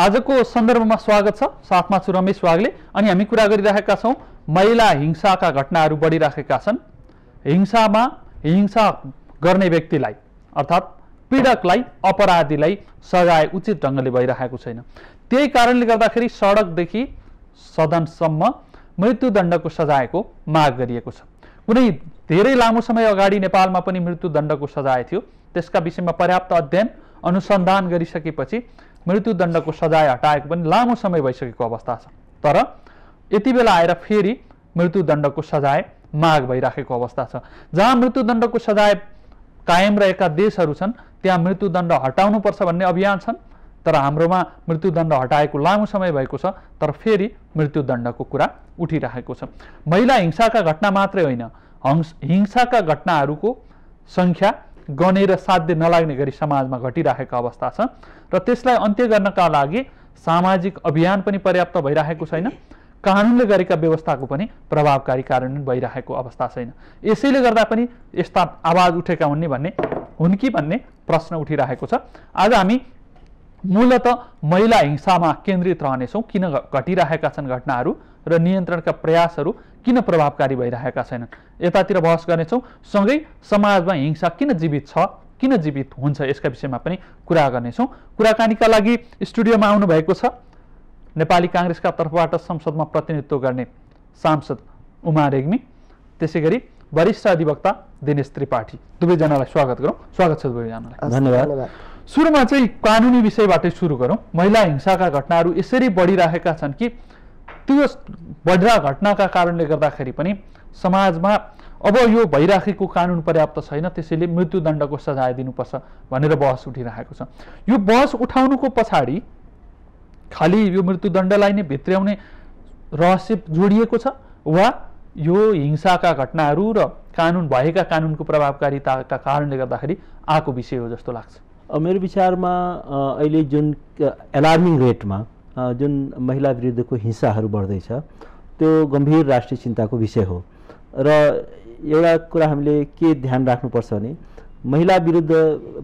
आजको सन्दर्भमा स्वागत छ। साथमा छु रमेश वाग्ले अनि हामी कुरा गरिरहेका छौँ। महिला हिंसाका घटनाहरू बढिराखेका छन्। हिंसामा हिंसा गर्ने व्यक्तिलाई अर्थात् पीडकलाई अपराधीलाई सजाय उचित ढङ्गले भइरहेको छैन। त्यही कारणले गर्दाखेरि सडकदेखि सदनसम्म मृत्युदण्डको सजायको माग गरिएको छ। कुनै धेरै लामो समय अगाडि नेपालमा पनि मृत्युदण्डको सजाय थियो। त्यसका विषयमा पर्याप्त अध्ययन अनुसन्धान गरिसकेपछि मृत्युदण्डको सजाय हटाएको पनि लामो समय भइसकेको अवस्था छ। तर यति बेला आएर फेरि मृत्युदण्डको सजाय माग भइराखेको अवस्था छ। जहाँ मृत्युदण्डको सजाय कायम रहेका देशहरू छन् त्यहाँ मृत्युदण्ड हटाउनुपर्छ भन्ने अभियान छन्। तर हाम्रोमा मृत्युदण्ड हटाएको लामो समय भएको छ तर फेरि मृत्युदण्डको कुरा उठिरहेको छ। महिला हिंसाका घटना मात्रै होइन हंस हिंसाका घटनाहरूको सङ्ख्या गनेर साध्य नलाग्ने गरी समाजमा घटिरहेको अवस्था छ र त्यसलाई अन्त्य गर्नका लागि सामाजिक अभियान पनि पर्याप्त भइरहेको छैन कानुनले गरेका व्यवस्थाको पनि प्रभावकारी कार्यान्वयन भइरहेको अवस्था छैन। यसैले गर्दा पनि यस्ता आवाज उठेका हुन् भन्ने हुन् कि भन्ने प्रश्न उठिरहेको छ। आज हामी मूलत महिला हिंसामा केन्द्रित रहनेछौँ किन घटिरहेका छन् घटनाहरू? र नियन्त्रणका प्रयासहरू किन प्रभावकारी भइरहेका छैनन्? यतातिर बहस गर्नेछौँ सँगै समाजमा हिंसा किन जीवित छ किन जीवित हुन्छ यसका विषयमा पनि कुरा गर्नेछौँ। कुराकानीका लागि स्टुडियोमा आउनुभएको छ नेपाली काङ्ग्रेसका तर्फबाट संसदमा प्रतिनिधित्व गर्ने सांसद उमा रेग्मी त्यसै गरी वरिष्ठ अधिवक्ता दिनेश त्रिपाठी। दुवैजनालाई स्वागत गरौँ। स्वागत छ दुवैजनालाई। धन्यवाद। सुरुमा चाहिँ कानुनी विषयबाटै सुरु गरौँ। महिला हिंसाका घटनाहरू यसरी बढिरहेका छन् कि त्यो बढ्दा घटनाका कारणले गर्दाखेरि पनि समाजमा अब यो भइराखेको कानुन पर्याप्त छैन त्यसैले मृत्युदण्डको सजाय दिनुपर्छ भनेर बहस उठिरहेको छ। यो बहस उठाउनुको पछाडि खालि यो मृत्युदण्डलाई नै भित्र्याउने रहस्य जोडिएको छ वा यो हिंसाका घटनाहरू र कानुन भएका कानुनको प्रभावकारिताका कारणले गर्दाखेरि आएको विषय हो जस्तो लाग्छ। मेरो विचारमा अहिले जुन एलार्मिङ रेटमा जुन महिला विरुद्धको हिंसाहरू बढ्दैछ त्यो गम्भीर राष्ट्रिय चिन्ताको विषय हो। र एउटा कुरा हामीले के ध्यान राख्नुपर्छ भने महिला विरुद्ध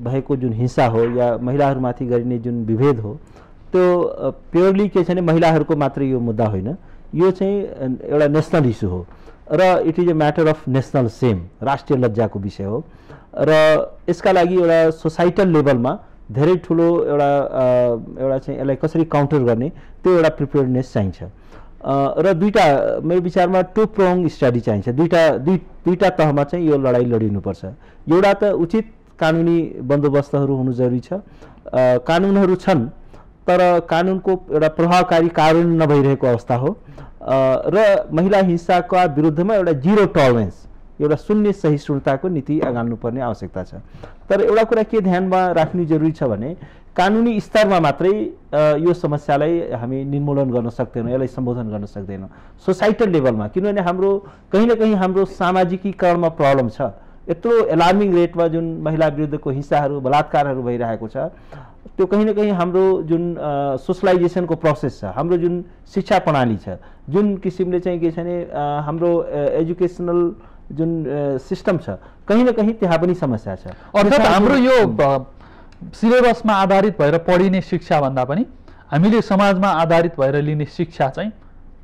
भएको जुन हिंसा हो या महिलाहरूमाथि गरिने जुन विभेद हो त्यो प्योरली के छ भने महिलाहरूको मात्र यो मुद्दा होइन। यो चाहिँ एउटा नेसनल इस्यु हो। र it is a matter of national shame राष्ट्रिय लज्जाको विषय हो। र यसका लागि एउटा सोसाइटल लेभलमा धेरै ठुलो एउटा एउटा चाहिँ यसलाई कसरी काउन्टर गर्ने त्यो एउटा प्रिपेयरनेस चाहिन्छ। र दुईवटा मेरो विचारमा टु प्रोङ स्टडी चाहिन्छ। दुईवटा दुई दुईवटा तहमा चाहिँ यो लडाइँ लडिनुपर्छ। एउटा त उचित कानुनी बन्दोबस्तहरू हुनु जरुरी छ। कानुनहरू छन् तर कानुनको एउटा प्रभावकारी कार्यान्वयन नभइरहेको अवस्था हो। र महिला हिंसाका विरुद्धमा एउटा जिरो टलरेन्स एउटा शून्य सहिष्णुताको नीति अगाल्नुपर्ने आवश्यकता छ। तर एउटा कुरा के ध्यानमा राख्नु जरुरी छ भने कानुनी स्तरमा मात्रै यो समस्यालाई हामी निर्मूलन गर्न सक्दैनौँ यसलाई सम्बोधन गर्न सक्दैनौँ। सोसाइटल लेभलमा किनभने हाम्रो कहीँ न कहीँ हाम्रो सामाजिकीकरणमा प्रब्लम छ। यत्रो एलार्मिङ रेटमा जुन महिला विरुद्धको हिंसाहरू बलात्कारहरू भइरहेको छ त्यो कहीँ न कहीँ हाम्रो जुन सोसलाइजेसनको प्रोसेस छ हाम्रो जुन शिक्षा प्रणाली छ जुन किसिमले चाहिँ के छ भने हाम्रो एजुकेसनल जुन सिस्टम छ कहीँ न कहीँ त्यहाँ पनि समस्या छ। अर्थात् हाम्रो यो सिलेबसमा आधारित भएर पढिने शिक्षाभन्दा पनि हामीले समाजमा आधारित भएर लिने शिक्षा चाहिँ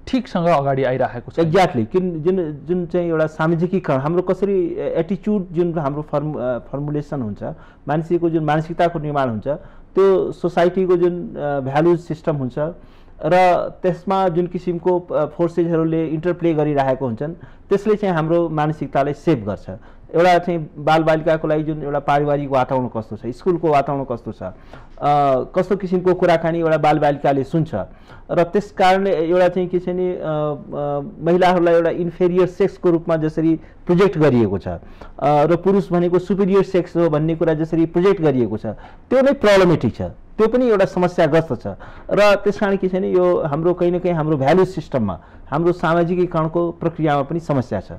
ठिकसँग अगाडि आइरहेको छ। एक्ज्याक्टली किन जुन जुन चाहिँ एउटा सामाजिकीकरण हाम्रो कसरी एटिच्युड जुन हाम्रो फर्मु फर्मुलेसन हुन्छ मान्छेको जुन मानसिकताको निर्माण हुन्छ त्यो सोसाइटीको जुन भ्यालुज सिस्टम हुन्छ र त्यसमा जुन किसिमको फोर्सेसहरूले इन्टरप्ले गरिरहेको हुन्छन् त्यसले चाहिँ हाम्रो मानसिकतालाई सेभ गर्छ। एउटा चाहिँ बालबालिकाको लागि जुन एउटा पारिवारिक वातावरण कस्तो छ स्कुलको वातावरण कस्तो छ कस्तो किसिमको कुराकानी एउटा बालबालिकाले सुन्छ र त्यस कारणले एउटा चाहिँ के छ भने महिलाहरूलाई एउटा इन्फेरियर सेक्सको रूपमा जसरी प्रोजेक्ट गरिएको छ र पुरुष भनेको सुपिरियर सेक्स हो भन्ने कुरा जसरी प्रोजेक्ट गरिएको छ त्यो नै प्रब्लमेटिक छ। त्यो पनि एउटा समस्याग्रस्त छ। र त्यस कारण के छ भने यो हाम्रो कहीँ न कहीँ हाम्रो भ्यालु सिस्टममा हाम्रो सामाजिकीकरणको प्रक्रियामा पनि समस्या छ।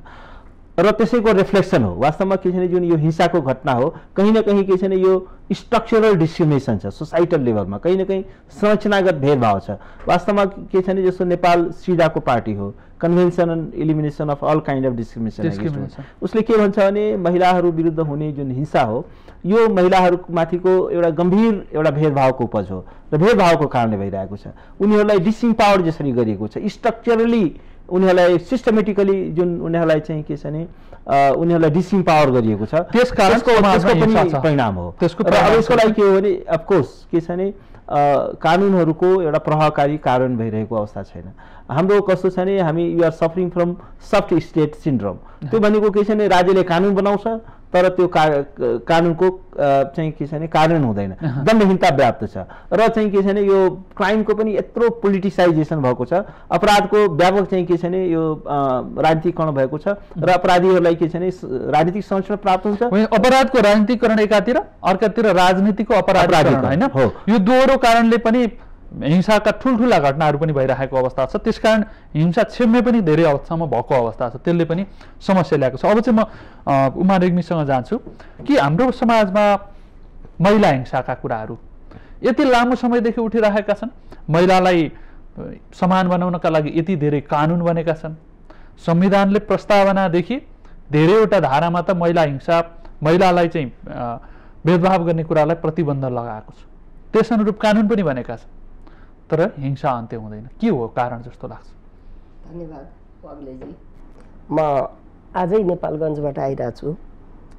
र त्यसैको रिफ्लेक्सन हो। वास्तवमा के छ भने जुन यो हिंसाको घटना हो कहीँ न कहीँ के छ भने यो स्ट्रक्चरल डिस्क्रिमिनेसन छ सोसाइटल लेभलमा कहीँ न कहीँ संरचनागत भेदभाव छ। वास्तवमा के छ भने जस्तो नेपाल सिडाको पार्टी हो convention and elimination of all kind of discrimination. उसले के भन्छ भने महिलाहरू विरुद्ध हुने जुन हिंसा हो यो महिलाहरूमाथिको एउटा गम्भीर एउटा भेदभावको उपज हो र भेदभावको कारणले भइरहेको छ। उनीहरूलाई डिसइम्पावर जसरी गरिएको छ स्ट्रक्चरली उनीहरूलाई सिस्टमेटिकली जुन उनीहरूलाई चाहिँ के छ भने उनीहरूलाई डिसइम्पावर गरिएको छ त्यसको। परिणाम हो त्यसको अब यसको। लागि के हो भने अफकोर्स के छ भने कानुनहरूको एउटा प्रभावकारी कारण भइरहेको अवस्था छैन हाम्रो कस्तो छ भने हामी you're suffering from soft state syndrome त्यो भनेको के छ भने राज्यले कानुन बनाउँछ तर त्यो का कानुनको चाहिँ के छ भने कार्यान्वयन हुँदैन। दण्डहीनता व्याप्त छ। र चाहिँ के छ भने यो क्राइमको पनि यत्रो पोलिटिसाइजेसन भएको छ। अपराधको व्यापक चाहिँ के छ भने यो राजनीतिकरण भएको छ। र अपराधीहरूलाई के छ भने राजनीतिक संरक्षण प्राप्त हुन्छ। अपराधको राजनीतिकरण एकातिर अर्कातिर राजनीतिको अपराधीकरण, होइन। यो दोहोरो कारणले पनि हिंसाका ठुल्ठुला घटनाहरू पनि भइरहेको अवस्था छ। त्यसकारण हिंसा क्षम्य पनि धेरै अवस्थामा भएको अवस्था छ। त्यसले पनि समस्या ल्याएको छ। अब चाहिँ म उमा रेग्मीसँग जान्छु कि हाम्रो समाजमा महिला हिंसाका कुराहरू यति लामो समयदेखि उठिरहेका छन्। महिलालाई समान बनाउनका लागि यति धेरै कानुन बनेका छन्। संविधानले प्रस्तावनादेखि धेरैवटा धारामा त महिला हिंसा महिलालाई चाहिँ भेदभाव गर्ने कुरालाई प्रतिबन्ध लगाएको छ। त्यस अनुरूप कानुन पनि बनेका छन्। तर हिंसा अन्त्य हुँदैन के हो कारण जस्तो लाग्छ धन्यवाद म आजै नेपालगञ्जबाट आइरहेको छु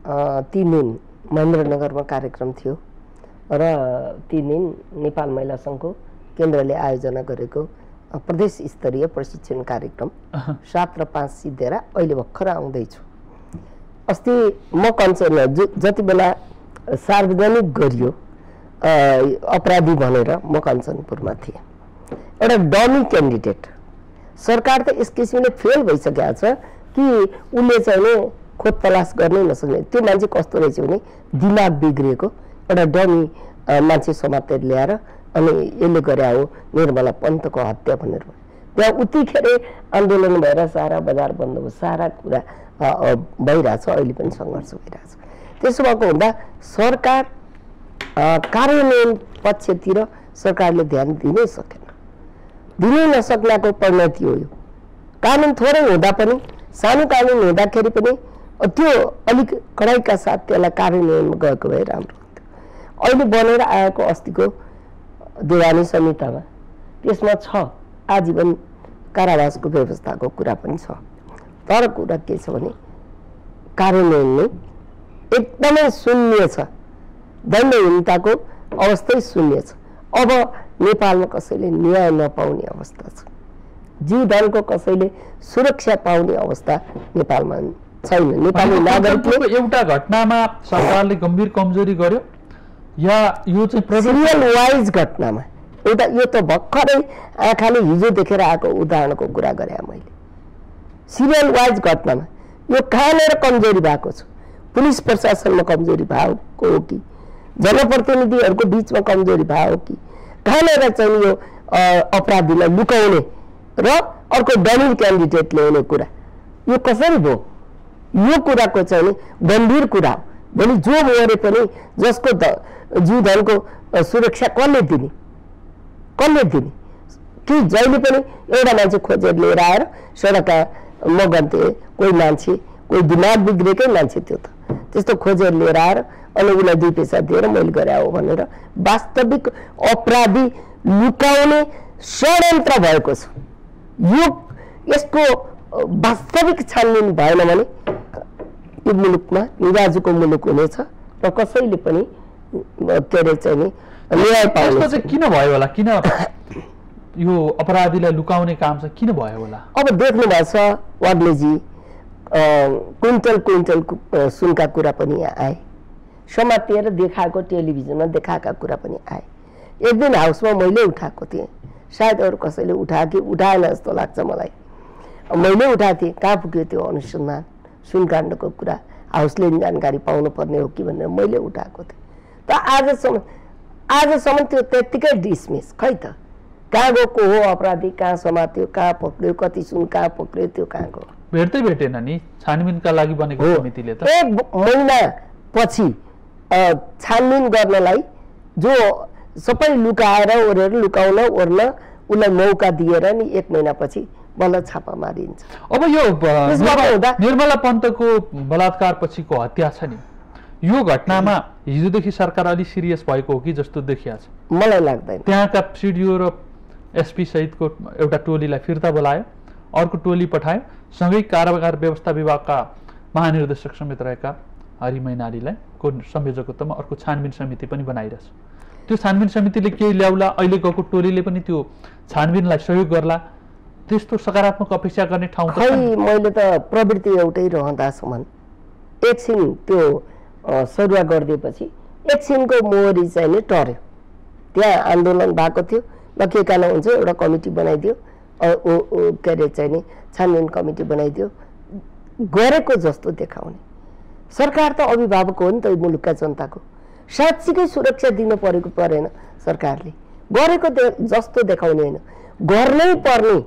अ, तिन दिन महेन्द्रनगरमा कार्यक्रम थियो र तिन दिन नेपाल महिला सङ्घको केन्द्रले आयोजना गरेको प्रदेश स्तरीय प्रशिक्षण कार्यक्रम सात र पाँच सिद्धेर अहिले भर्खर आउँदैछु अस्ति म ज- जति बेला सार्वजनिक गरियो अपराधी भनेर म कञ्चनपुरमा थिएँ। एउटा डमी क्यान्डिडेट। सरकार त यस किसिमले फेल भइसकेको छ कि उसले चाहिँ नि खोज तलास गर्नै नसक्ने। त्यो मान्छे कस्तो रहेछ भने दिमाग बिग्रिएको। एउटा डमी मान्छे समातेर ल्याएर अनि यसले गरे हो निर्मला पन्तको हत्या भनेर। त्यहाँ उतिखेर आन्दोलन भएर सारा बजार बन्द भयो। सारा कुरा भइरहेछ अहिले पनि सङ्घर्ष भइरहेछ। त्यसो भएको हुँदा सरकार कार्यान्वयन पक्षतिर सरकारले ध्यान दिनै सकेन। दिनै नसक्नाको परिणति हो यो। कानुन थोरै हुँदा पनि सानो कानुन हुँदाखेरि पनि त्यो अलिक कडाइका साथ त्यसलाई कार्यान्वयनमा गएको भए राम्रो हुन्थ्यो। अहिले बनेर आएको अस्तिको देवानी संहितामा त्यसमा छ आजीवन कारावासको व्यवस्थाको कुरा पनि छ। तर कुरा के छ भने कार्यान्वयन नै एकदमै शून्य छ। दण्डहीनताको अवस्थै शून्य छ अब नेपालमा कसैले न्याय नपाउने अवस्था छ। जीव धनको कसैले सुरक्षा पाउने अवस्था नेपालमा छैन। नेपाली नागरिकले एउटा घटनामा सरकारले गम्भीर कमजोरी गर्यो। या यो चाहिँ सिरियल वाइज घटनामा। एउटा यो त भर्खरै आँखाले हिजो देखेर आएको उदाहरणको कुरा गरे मैले। सिरियल वाइज घटनामा यो कहाँनिर कमजोरी भएको छ। पुलिस प्रशासनमा कमजोरी भएको हो कि जनप्रतिनिधिहरूको बिचमा कमजोरी भयो कि कहाँनिर चाहिँ यो अपराधीलाई लुकाउने र अर्को डमिन क्यान्डिडेट ल्याउने कुरा यो कसरी भयो? यो कुराको चाहिँ गम्भीर कुरा हो। भोलि जो मरे पनि जसको ध जीव धनको सुरक्षा कसले दिने? कसले दिने? कि जहिले पनि एउटा मान्छे खोजेर लिएर आएर सडकका म गन्थे कोही मान्छे कोही दिमाग बिग्रेकै मान्छे त्यो त। त्यस्तो खोजेर लिएर आएर अनि उसलाई दुई पैसा दिएर मैले गरे हो भनेर वास्तविक अपराधी लुकाउने षड्यन्त्र भएको छ। यो यसको वास्तविक छानबिन भएन भने यो मुलुकमा निराजुको मुलुक हुनेछ र कसैले पनि के अरे चाहिँ नि न्याय पाउने चाहिँ किन भयो होला? किन यो अपराधीलाई लुकाउने काम चाहिँ किन भयो होला? अब देख्नु भएको छ वाग्लेजी क्विन्टल क्विन्टल सुनका कुरा पनि आए। समातेर देखाएको टेलिभिजनमा देखाएका कुरा पनि आए। एक दिन हाउसमा मैले उठाएको थिएँ। सायद अरू कसैले उठायो कि उठाएन जस्तो लाग्छ मलाई। मैले उठाएको थिएँ। कहाँ पुग्यो त्यो अनुसन्धान? सुनकाण्डको कुरा। हाउसले जानकारी पाउनु पर्ने हो कि भनेर मैले उठाएको थिएँ। त आजसम्म आजसम्म त्यो त्यत्तिकै डिसमिस खै त? कहाँ गएको हो अपराधी? कहाँ समात्यो? कहाँ पक्रियो? कति सुन कहाँ पक्रियो? त्यो कहाँ गयो? भेट्दै भेटेन नि। छानबिनका लागि बनेको समितिले त। महिना पछि छानबिन गर्नलाई जो सबै लुकाएर ओरेर लुकाउन ओर्न उसलाई मौका दिएर नि एक महिनापछि बल्ल छापा मारिन्छ। अब यो निर्मला पन्तको बलात्कार पछिको हत्या छ नि। यो घटनामा हिजोदेखि सरकार अलिक सिरियस भएको हो कि जस्तो देखिया छ? मलाई लाग्दैन। त्यहाँका सिडिओ र एसपी सहितको एउटा टोलीलाई फिर्ता बोलायो अर्को टोली पठायो सँगै कारागार व्यवस्था विभागका महानिर्देशक समेत रहेका हरि मैनालीलाई को संयोजकत्वमा अर्को छानबिन समिति पनि बनाइरहेछ त्यो छानबिन समितिले केही ल्याउला अहिले गएको टोलीले पनि त्यो छानबिनलाई सहयोग गर्ला। त्यस्तो सकारात्मक अपेक्षा गर्ने ठाउँ त खै। मैले त प्रवृत्ति एउटै रहँदासम्म एकछिन त्यो सरुवा गरिदिएपछि एकछिनको मोहरी चाहिँ नि टर्यो। त्यहाँ आन्दोलन भएको थियो ल के कारण हुन्छ एउटा कमिटी बनाइदियो के अरे चाहिँ नि छानबिन कमिटी बनाइदियो। गरेको जस्तो देखाउने। सरकार त अभिभावक हो नि त यो मुलुकका जनताको। साँच्चीकै सुरक्षा दिनु परेको परेन सरकारले। गरेको दे जस्तो देखाउने होइन। गर्नै पर्ने।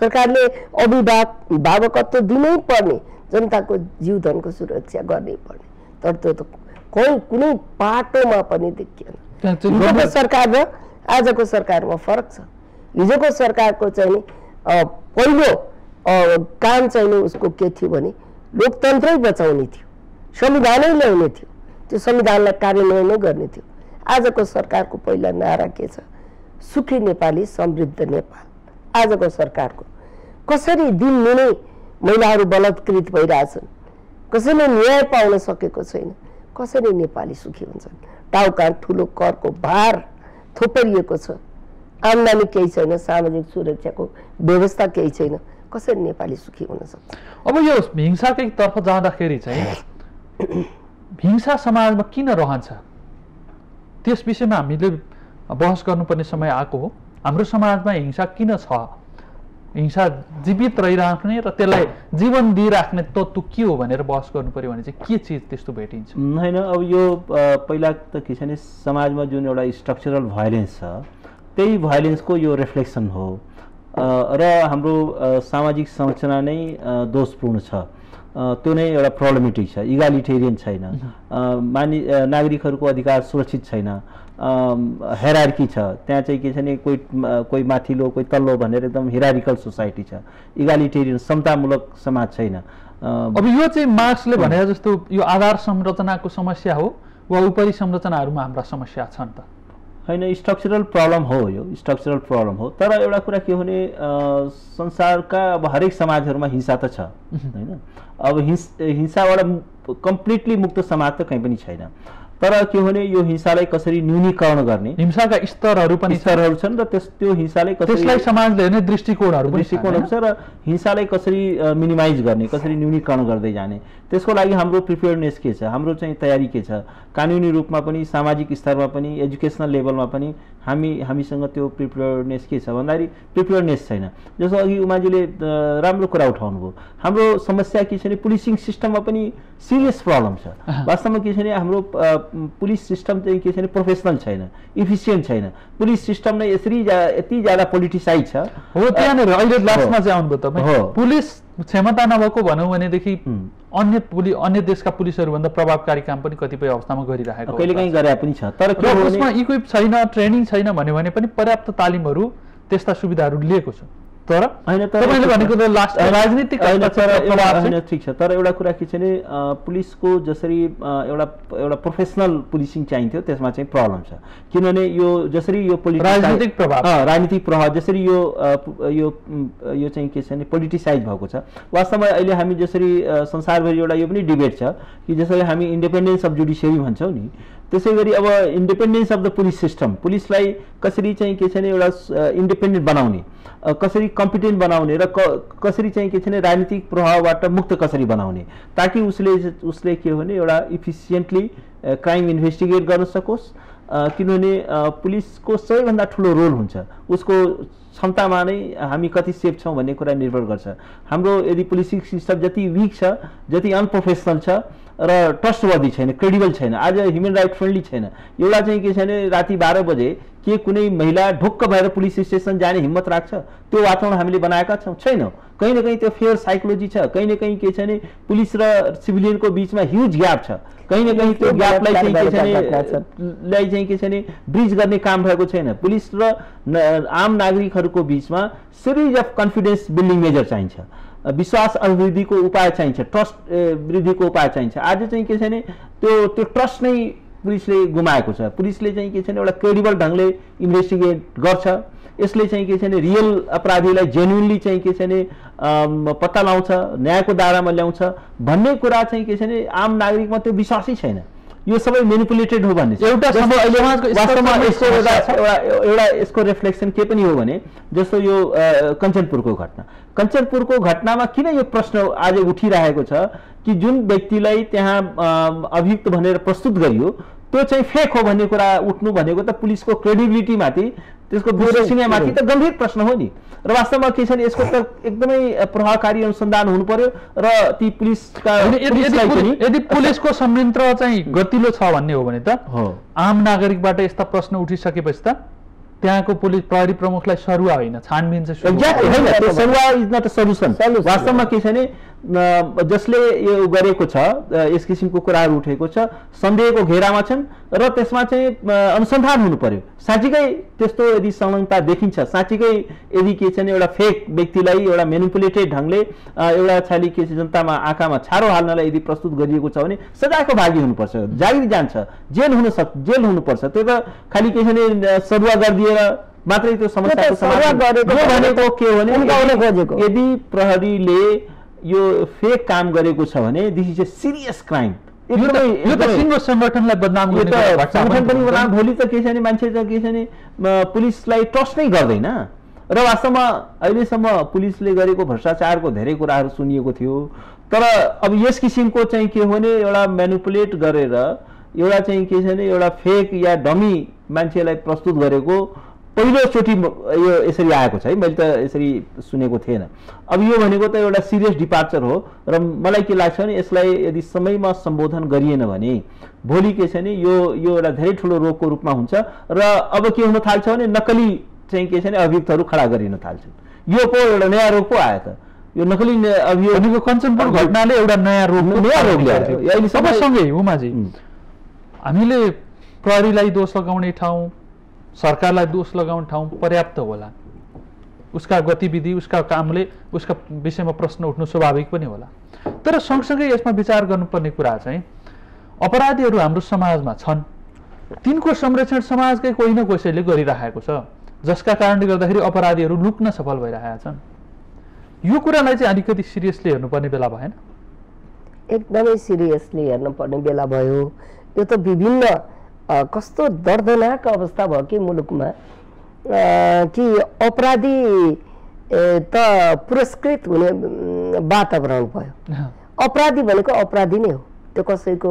सरकारले अभिभावक भावकत्व दिनै पर्ने। जनताको जीवधनको सुरक्षा गर्नै पर्ने। तर त्यो त कोही कुनै पाटोमा पनि देखिएन। हिजोको सरकार र आजको सरकारमा फरक छ। हिजोको सरकारको चाहिँ नि पहिलो काम चाहिँ नि उसको के थियो भने लोकतन्त्रै बचाउने थियो। संविधानै ल्याउने थियो। त्यो संविधानलाई कार्यान्वयनै गर्ने थियो। आजको सरकारको पहिला नारा के छ? सुखी नेपाली समृद्ध नेपाल। आजको सरकारको। कसरी दिनदिनै महिलाहरू बलात्कृत भइरहेछन्? कसैले न्याय पाउन सकेको छैन। कसरी नेपाली सुखी हुन्छन्? टाउका ठुलो करको भार थोपरिएको छ। आम्दानी केही छैन सामाजिक सुरक्षाको व्यवस्था केही छैन। कसरी नेपाली सुखी हुन सक्छ? अब यो हिंसाकै तर्फ जाँदाखेरि चाहिँ हिंसा समाजमा किन रहन्छ? त्यस विषयमा हामीले बहस गर्नुपर्ने समय आएको हो। हाम्रो समाजमा हिंसा किन छ? हिंसा जीवित रहिराख्ने र त्यसलाई जीवन दिइराख्ने तत्त्व के हो भनेर बहस गर्नु पर्यो भने चाहिँ के चिज त्यस्तो भेटिन्छ? होइन अब यो पहिला त के छ भने समाजमा जुन एउटा स्ट्रक्चरल भायोलेन्स छ त्यही भायोलेन्सको यो रिफ्लेक्सन हो। र हाम्रो सामाजिक संरचना नै दोषपूर्ण छ। त्यो नै एउटा प्रब्लमेटिक छ। इगालिटेरियन छैन। मानि नागरिकहरूको अधिकार सुरक्षित छैन। हेरार्की छ। त्यहाँ चाहिँ के छ भने कोही कोही माथिल्लो कोही तल्लो भनेर एकदम हिरारिकल सोसाइटी छ। इगालिटेरियन समतामूलक समाज छैन। अब यो चाहिँ मार्क्सले भने जस्तो यो आधार संरचनाको समस्या हो वा उपरि संरचनाहरूमा हाम्रा समस्या छन् त? होइन स्ट्रक्चरल प्रब्लम हो यो। स्ट्रक्चरल प्रब्लम हो। तर एउटा कुरा के हो भने संसारका अब हरेक समाजहरूमा हिंसा त छ। होइन? अब हिंस हिंसाबाट कम्प्लिटली मुक्त समाज त कहीँ पनि छैन। तर के हो भने यो हिंसालाई कसरी न्यूनीकरण गर्ने? हिंसाका स्तरहरू पनि स्तरहरू छन् र त्यस त्यो हिंसालाई कसरी त्यसलाई समाजले हेर्ने दृष्टिकोणहरू दृष्टिकोणहरू छ र हिंसालाई कसरी मिनिमाइज गर्ने कसरी न्यूनीकरण गर्दै जाने। त्यसको लागि हाम्रो प्रिपेयरनेस के छ? हाम्रो चाहिँ तयारी के छ? कानुनी रूपमा पनि सामाजिक स्तरमा पनि एजुकेसनल लेभलमा पनि हामी हामीसँग त्यो प्रिपेयरनेस के छ भन्दाखेरि प्रिपेयरनेस छैन जस्तो अघि उमाजीले राम्रो कुरा उठाउनु भयो हाम्रो समस्या के छ भने पुलिसिङ सिस्टममा पनि सिरियस प्रब्लम छ। वास्तवमा के छ भने हाम्रो पुलिस सिस्टम चाहिँ के छ भने प्रोफेसनल छैन इफिसियन्ट छैन पुलिस सिस्टम नै यसरी यति ज्यादा पोलिटिसाइज छ हो त्यहाँनिर अहिले लास्टमा। चाहिँ आउनुभयो तपाईँ। पुलिस क्षमता नभएको भनौँ भनेदेखि। अन्य पुलि अन्य देशका पुलिसहरूभन्दा प्रभावकारी काम पनि कतिपय अवस्थामा गरिरहेको गरे पनि छ तर उसमा भने इक्विप छैन ट्रेनिङ छैन भन्यो भने पनि पर्याप्त तालिमहरू त्यस्ता सुविधाहरू लिएको छ। तर होइन तपाईँले भनेको त लास्ट राजनीतिक होइन, ठिक छ तर एउटा कुरा के छ भने पुलिसको जसरी एउटा एउटा प्रोफेसनल पुलिसिङ चाहिन्थ्यो त्यसमा चाहिँ प्रब्लम छ। किनभने यो जसरी यो राजनीतिक प्रभाव। राजनीतिक प्रभाव जसरी यो यो यो चाहिँ के छ भने पोलिटिसाइज भएको छ। वास्तवमा अहिले हामी जसरी संसारभरि एउटा यो पनि डिबेट छ कि जसरी हामी इन्डिपेन्डेन्स अफ जुडिसियरी भन्छौँ नि त्यसै गरी अब independence of the police system पुलिसलाई कसरी चाहिँ के छ भने एउटा इन्डिपेन्डेन्ट बनाउने कसरी कम्पिटेन्ट बनाउने र कसरी चाहिँ के छ भने राजनीतिक प्रभावबाट मुक्त कसरी बनाउने ताकि उसले उसले के हो भने एउटा इफिसियन्टली क्राइम इन्भेस्टिगेट गर्न सकोस् किनभने पुलिसको सबैभन्दा ठुलो रोल हुन्छ। उसको क्षमतामा नै हामी कति सेफ छौँ भन्ने कुरा निर्भर गर्छ। हाम्रो यदि पुलिसिङ सिस्टम जति विक छ जति अनप्रोफेसनल छ र ट्रस्टवर्दी छैन क्रेडिबल छैन आज ह्युमन राइट फ्रेन्डली छैन। एउटा चाहिँ के छ भने राति बाह्र बजे के कुनै महिला ढुक्क भएर पुलिस स्टेसन जाने हिम्मत राख्छ त्यो वातावरण हामीले बनाएका छौँ छैनौँ। कहीँ न कहीँ त्यो फेयर साइकोलोजी छ कहीँ न कहीँ के छ भने पुलिस र सिभिलियनको बिचमा ह्युज ग्याप छ। कहीँ न कहीँ त्यो ग्यापलाई चाहिँ के छ। भने लाई चाहिँ के छ भने ब्रिज गर्ने काम भएको छैन। पुलिस र आम नागरिकहरूको बिचमा series of confidence building measure चाहिन्छ। विश्वास अभिवृद्धिको उपाय चाहिन्छ। ट्रस्ट वृद्धिको उपाय चाहिन्छ। आज चाहिँ के छ भने त्यो त्यो ट्रस्ट नै पुलिसले गुमाएको छ। पुलिसले चाहिँ के छ भने एउटा क्रेडिबल ढङ्गले इन्भेस्टिगेट गर्छ। यसले चाहिँ के छ भने रियल अपराधीलाई जेन्युनली चाहिँ के छ भने पत्ता लगाउँछ न्यायको दायरामा ल्याउँछ। भन्ने कुरा चाहिँ के छ भने आम नागरिकमा त्यो विश्वासै छैन। यो सबै मेनिपुलेटेड हो भन्ने। एउटा एउटा यसको रिफ्लेक्सन के पनि हो भने जस्तो यो कञ्चनपुरको घटना कञ्चनपुरको घटनामा किन यो प्रश्न आज उठिरहेको छ कि जुन व्यक्तिलाई त्यहाँ अभियुक्त भनेर प्रस्तुत गरियो त्यो चाहिँ फेक हो भन्ने कुरा उठ्नु भनेको त पुलिसको क्रेडिबिलिटीमाथि त्यसको विश्वसनीयमाथि त गम्भीर प्रश्न हो नि र वास्तवमा के छ भने यसको त एकदमै प्रभावकारी अनुसन्धान हुनु पर्यो र ती पुलिसका यदि- पुलिसको संयन्त्र चाहिँ गतिलो छ भन्ने हो भने त हो। आम नागरिकबाट यस्ता प्रश्न उठिसकेपछि त त्यहाँको पुलिस प्रहरी प्रमुखलाई सरुवा होइन छानबिन चाहिँ. वास्तवमा के छ भने जसले यो गरेको छ यस किसिमको कुराहरू उठेको छ सन्देहको घेरामा छन् र त्यसमा चाहिँ अनुसन्धान हुनु पर्यो साँच्चीकै त्यस्तो यदि संलग्नता देखिन्छ साँच्चीकै यदि के छ भने एउटा फेक व्यक्तिलाई एउटा मेनिपुलेटेड ढङ्गले एउटा छाली के छ जनतामा आँखामा छारो हाल्नलाई यदि प्रस्तुत गरिएको छ भने सजायको भागी हुनुपर्छ जागिर जान्छ जेल हुन सक् जेल हुनुपर्छ त्यो त खालि के छ भने सरुवा गरिदिएर मात्रै त्यो समस्याको समाधान भनेको के हो भने। यदि प्रहरीले यो फेक काम गरेको छ भने this is a serious crime सङ्गठनलाई बदनाम सङ्गठन पनि भोलि त के छ भने मान्छे त के छ भने पुलिसलाई ट्रस्ट नै गर्दैन। र वास्तवमा अहिलेसम्म पुलिसले गरेको भ्रष्टाचारको धेरै कुराहरू सुनिएको थियो। तर अब यस किसिमको चाहिँ के हो भने एउटा मेनुपुलेट गरेर एउटा चाहिँ के छ भने एउटा फेक या डमी मान्छेलाई प्रस्तुत गरेको पहिलोचोटि यो यसरी आएको छ है मैले त यसरी सुनेको थिएन अब यो भनेको त एउटा सिरियस डिपार्चर हो र मलाई के लाग्छ भने यसलाई यदि समयमा सम्बोधन गरिएन भने भोलि के छ भने यो यो एउटा धेरै ठुलो रोगको रूपमा हुन्छ र अब के हुन थाल्छ भने नक्कली चाहिँ के छ भने अभियुक्तहरू खडा गरिन थाल्छन् यो पो एउटा नयाँ रोग पो आयो त यो नक्कली न- अभियोग भनेको कञ्चनपुर घटनाले एउटा नयाँ रोग नयाँ रोग ल्यायो। उमाजी हुँ। हामीले प्रहरीलाई दोष लगाउने ठाउँ सरकारलाई दोष लगाउने ठाउँ पर्याप्त होला। उसका गतिविधि उसका कामले उसका विषयमा प्रश्न उठ्नु स्वाभाविक पनि होला। तर सँगसँगै यसमा विचार गर्नुपर्ने कुरा चाहिँ अपराधीहरू हाम्रो समाजमा छन्। तिनको संरक्षण समाजकै कोही न कसैले गरिराखेको छ जसका कारणले गर्दाखेरि अपराधीहरू लुक्न सफल भइरहेका छन्। यो कुरालाई चाहिँ अलिकति सिरियसली हेर्नुपर्ने बेला भएन? एकदमै सिरियसली हेर्नुपर्ने बेला भयो। यो त विभिन्न कस्तो दर्दनाक अवस्था भयो कि मुलुकमा? कि अपराधी त पुरस्कृत हुने वातावरण भयो। अपराधी भनेको अपराधी नै हो। त्यो कसैको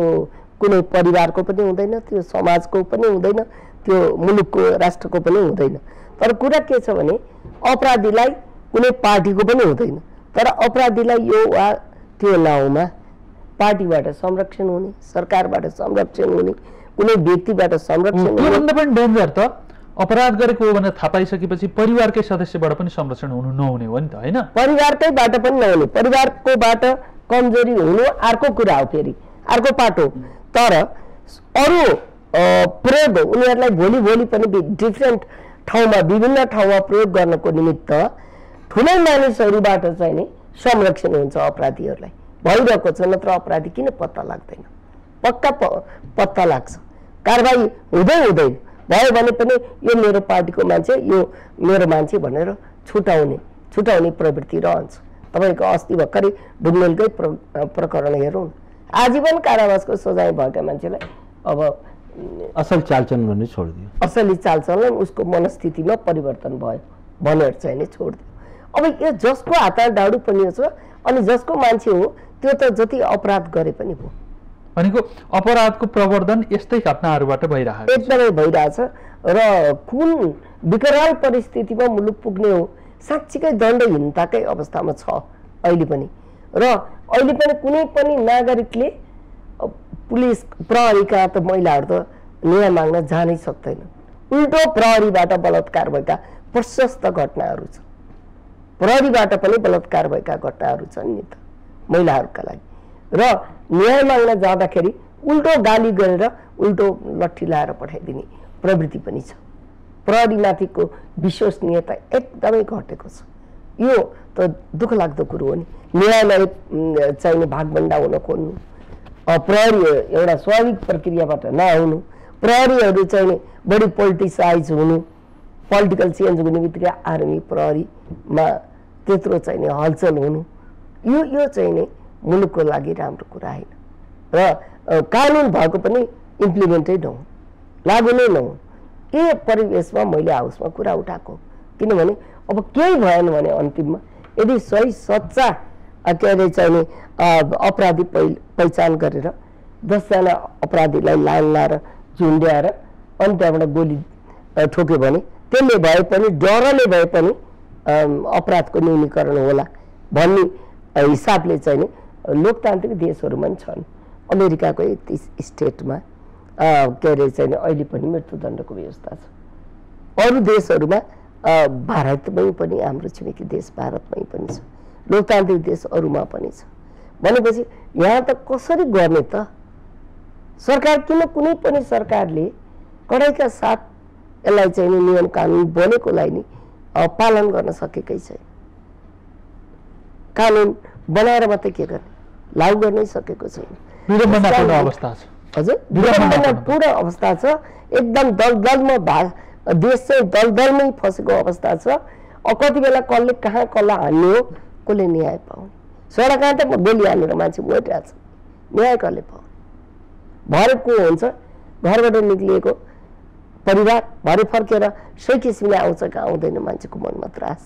कुनै परिवारको पनि हुँदैन त्यो समाजको पनि हुँदैन त्यो मुलुकको राष्ट्रको पनि हुँदैन। तर कुरा के छ भने अपराधीलाई कुनै पार्टीको पनि हुँदैन। तर अपराधीलाई यो वा त्यो नाउँमा पार्टीबाट संरक्षण हुने सरकारबाट संरक्षण हुने कुनै व्यक्तिबाट संरक्षण त्योभन्दा पनि डेन्जर त अपराध गरेको हो भनेर थाहा पाइसकेपछि परिवारकै सदस्यबाट पनि संरक्षण हुनु नहुने हो नि त होइन? परिवारकैबाट पनि नहुने। परिवारकोबाट कमजोरी हुनु अर्को कुरा हो फेरि अर्को पाटो। तर अरू प्रयोग उनीहरूलाई भोलि भोलि पनि डिफ्रेन्ट ठाउँमा विभिन्न ठाउँमा प्रयोग गर्नको निमित्त ठुलै मानिसहरूबाट चाहिँ नि संरक्षण हुन्छ अपराधीहरूलाई। भइरहेको छ नत्र अपराधी किन पत्ता लाग्दैन? पक्का प पत्ता लाग्छ। कारवाही हुँदै हुँदैन भयो भने पनि यो मेरो पार्टीको मान्छे यो मेरो मान्छे भनेर छुटाउने छुटाउने प्रवृत्ति रहन्छ। तपाईँको अस्ति भर्खरै ढुङ्गेलकै प्र प्रकरण हेरौँ। आजीवन कारावासको सजाय भएका मान्छेलाई अब असल चालचलन गर्ने छोडिदियो। असली चालचलन उसको मनस्थितिमा परिवर्तन भयो भनेर चाहिँ नि छोडिदियो। अब यो जसको हातमा डाडु पनि छ अनि जसको मान्छे हो त्यो त जति अपराध गरे पनि भयो। भनेको अपराधको प्रवर्धन यस्तै घटनाहरूबाट भइरहेको। एकदमै भइरहेछ र कुन विकराल परिस्थितिमा मुलुक पुग्ने हो साँच्चीकै दण्डहीनताकै अवस्थामा छ अहिले पनि। र अहिले पनि कुनै पनि नागरिकले पुलिस प्रहरीका त महिलाहरू त न्याय माग्न जानै सक्दैन। उल्टो प्रहरीबाट बलात्कार भएका प्रशस्त घटनाहरू छ प्रहरीबाट पनि बलात्कार भएका घटनाहरू छन् नि त महिलाहरूका लागि। र न्याय माग्न जाँदाखेरि उल्टो गाली गरेर उल्टो लट्ठी लाएर पठाइदिने प्रवृत्ति पनि छ। प्रहरीमाथिको विश्वसनीयता एकदमै घटेको छ। यो त दुःख लाग्दो कुरो हो नि। न्यायलाई चाहिने भागभन्डा हुन खोज्नु। प्रहरी एउटा स्वाभाविक प्रक्रियाबाट नआउनु। प्रहरीहरू चाहिने बढी पोलिटिसाइज हुनु। पोलिटिकल चेन्ज हुने बित्तिकै आर्मी प्रहरीमा त्यत्रो चाहिने हलचल हुनु। यो यो चाहिने मुलुकको लागि राम्रो कुरा होइन। र कानुन भएको पनि इम्प्लिमेन्टै नहुन् लागु नै नहुन् के परिवेशमा मैले हाउसमा कुरा उठाएको? किनभने अब केही भएन भने अन्तिममा। यदि सही सच्चा के अरे चाहिने अपराधी पहि पहिचान गरेर दसजना अपराधीलाई लाइन लाएर झुन्ड्याएर अनि त्यहाँबाट गोली ठोक्यो भने त्यसले भए पनि डरले भए पनि अपराधको न्यूनीकरण होला भन्ने हिसाबले चाहिँ लोकतान्त्रिक देशहरूमा पनि छन्। अमेरिकाको स्टेटमा के अरे चाहिँ अहिले पनि मृत्युदण्डको व्यवस्था छ। अरू देशहरूमा भारतमै पनि हाम्रो छिमेकी देश भारतमै पनि छ। लोकतान्त्रिक देश अरूमा पनि छ। भनेपछि यहाँ त कसरी गर्ने त? सरकार किन कुनै पनि सरकारले कडाइका साथ यसलाई चाहिँ नियम कानुन बनेकोलाई नि पालन गर्न सकेकै छैन। कानुन बनाएर मात्रै के गर्ने? लागु गर्नै सकेको छैन। हजुर पूर्ण अवस्था छ। एकदम दलदलमा भाग देश चाहिँ दलदलमै फसेको अवस्था छ। कति बेला कसले कहाँ कसलाई हान्ने हो कसले न्याय पाउने सडक त गोली हानेर मान्छे मोटिरहेको छ। न्याय कसले पाउने भरे को हुन्छ? घरबाट निक्लिएको परिवार भरे फर्केर सही किसिमले आउँछ कि आउँदैन मान्छेको मनमा त्रास।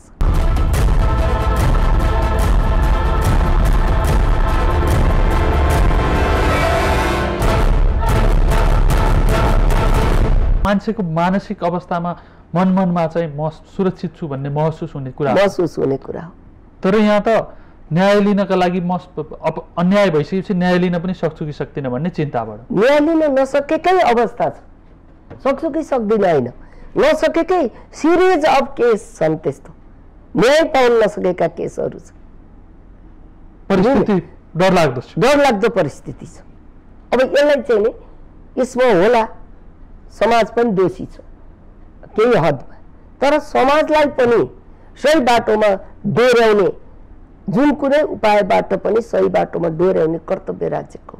मान्छेको मानसिक अवस्थामा मन मनमा चाहिँ म सुरक्षित छु भन्ने महसुस हुने कुरा महसुस हुने कुरा हो। तर यहाँ त न्याय लिनका लागि म अन्याय भइसकेपछि न्याय लिन पनि सक्छु कि सक्दिनँ भन्ने चिन्ताबाट। न्याय लिन नसकेकै अवस्था छ। सक्छु कि सक्दिनँ होइन? नसकेकै सिरिज अफ केस छन् त्यस्तो। न्याय पाउन नसकेका केसहरू छ। परिस्थिति डरलाग्दो छ। डरलाग्दो परिस्थिति छ। अब यसलाई चाहिँ नि यसमा होला। समाज पनि दोषी छ। केही हदमा तर समाजलाई पनि सही बाटोमा डोर्याउने जुन कुनै उपायबाट पनि सही बाटोमा डोर्याउने कर्तव्य राज्यको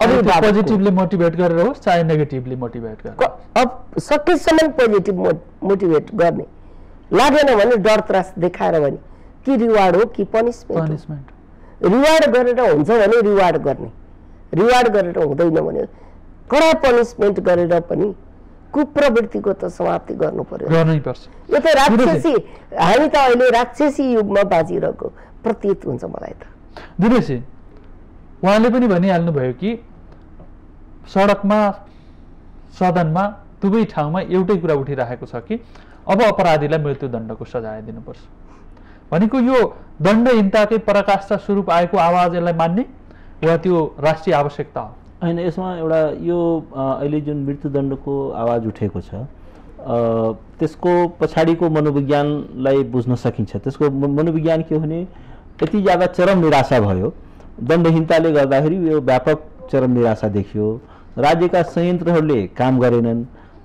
पोजिटिभली मोटिभेट गरेर होस् चाहे नेगेटिभली मोटिभेट गरेर अब सकेसम्म पोजिटिभ मोटिभेट गर्ने। लागेन भने डर त्रास देखाएर भने कि रिवार्ड हो कि पनिसमेन्ट रिवार्ड गरेर हुन्छ भने रिवार्ड गर्ने। रिवार्ड गरेर हुँदैन भने कडा पनिसमेन्ट गरेर पनि कुप्रवृत्तिको त समाप्ति गर्नु पर्यो। यो त राक्षसी। हामी त अहिले राक्षसी युगमा बाजिरहेको प्रतीत हुन्छ मलाई त। दिनेशजी उहाँले पनि भनिहाल्नुभयो कि सडकमा सदनमा दुवै ठाउँमा एउटै कुरा उठिरहेको छ कि अब अपराधीलाई मृत्युदण्डको सजाय दिनुपर्छ। भनेको यो दण्डहीनताकै पराकाष्ठा स्वरूप आएको आवाज यसलाई मान्ने वा त्यो राष्ट्रिय आवश्यकता हो? होइन यसमा एउटा यो अहिले जुन मृत्युदण्डको आवाज उठेको छ त्यसको पछाडिको मनोविज्ञानलाई बुझ्न सकिन्छ। त्यसको मनोविज्ञान के हो भने यति ज्यादा चरम निराशा भयो। दण्डहीनताले गर्दाखेरि यो व्यापक चरम निराशा देखियो। राज्यका संयन्त्रहरूले काम गरेनन्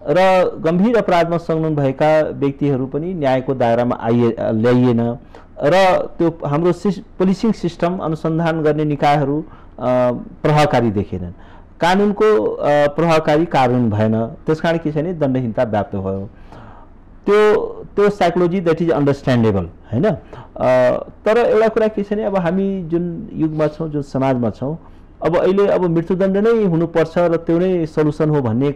र गम्भीर अपराधमा संलग्न भएका व्यक्तिहरू पनि न्यायको दायरामा आइए ल्याइएन। र त्यो हाम्रो सिस पुलिसिङ सिस्टम अनुसन्धान गर्ने निकायहरू प्रभावकारी देखेनन्। कानुनको प्रभावकारी कार्यान्वयन भएन। त्यस कारण के छ भने दण्डहीनता व्याप्त भयो। त्यो त्यो साइकोलोजी द्याट इज अन्डरस्ट्यान्डेबल होइन? तर एउटा कुरा के छ भने अब हामी जुन युगमा छौँ जुन समाजमा छौँ अब अहिले अब मृत्युदण्ड नै हुनुपर्छ र त्यो नै सल्युसन हो भन्ने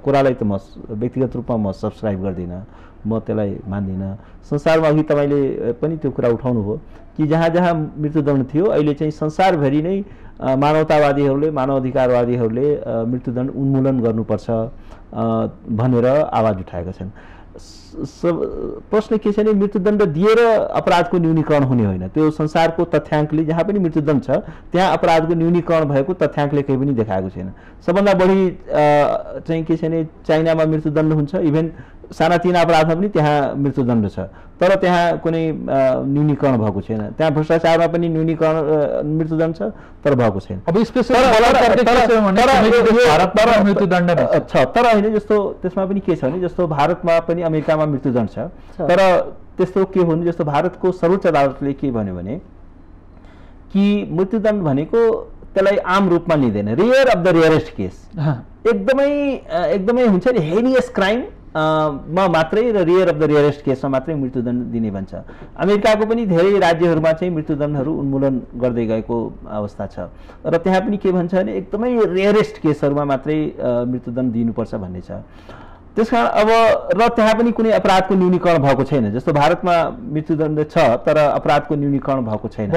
कुरालाई त म व्यक्तिगत रूपमा म सब्सक्राइब गर्दिनँ। म त्यसलाई मान्दिनँ। संसारमा अघि तपाईँले पनि त्यो कुरा उठाउनु भयो कि जहाँ जहाँ मृत्युदण्ड थियो अहिले चाहिँ संसारभरि नै मानवतावादीहरूले मानव अधिकारवादीहरूले मृत्युदण्ड उन्मूलन गर्नुपर्छ भनेर आवाज उठाएका छन्। प्रश्न के छ भने मृत्युदण्ड दिएर अपराधको न्यूनीकरण हुने होइन। त्यो संसारको तथ्याङ्कले जहाँ पनि मृत्युदण्ड छ त्यहाँ अपराधको न्यूनीकरण भएको तथ्याङ्कले केही पनि देखाएको छैन। सबभन्दा बढी चाहिँ के छ भने चाइनामा मृत्युदण्ड हुन्छ। इभेन सानातिना अपराधमा पनि त्यहाँ मृत्युदण्ड छ। तर त्यहाँ कुनै न्यूनीकरण भएको छैन। त्यहाँ भ्रष्टाचारमा पनि न्यूनीकरण मृत्युदण्ड छ तर भएको छैन। अब छ। तर होइन जस्तो त्यसमा पनि के छ भने जस्तो भारतमा पनि अमेरिकामा मृत्युदण्ड छ। तर त्यस्तो के हो भने जस्तो भारतको सर्वोच्च अदालतले के भन्यो भने कि मृत्युदण्ड भनेको त्यसलाई आम रूपमा लिँदैन। Rare of the rarest case अँ, एकदमै एकदमै हुन्छ नि हेनियस क्राइम मा मात्रै र रियर अफ द रियरेस्ट केसमा मात्रै मृत्युदण्ड दिने भन्छ। अमेरिकाको पनि धेरै राज्यहरूमा चाहिँ मृत्युदण्डहरू उन्मूलन गर्दै गएको अवस्था छ। र त्यहाँ पनि के भन्छ भने एकदमै रेयरेस्ट केसहरूमा मात्रै मृत्युदण्ड दिनुपर्छ भन्ने छ। त्यस कारण अब र त्यहाँ पनि कुनै अपराधको न्यूनीकरण भएको छैन। जस्तो भारतमा मृत्युदण्ड छ तर अपराधको न्यूनीकरण भएको छैन।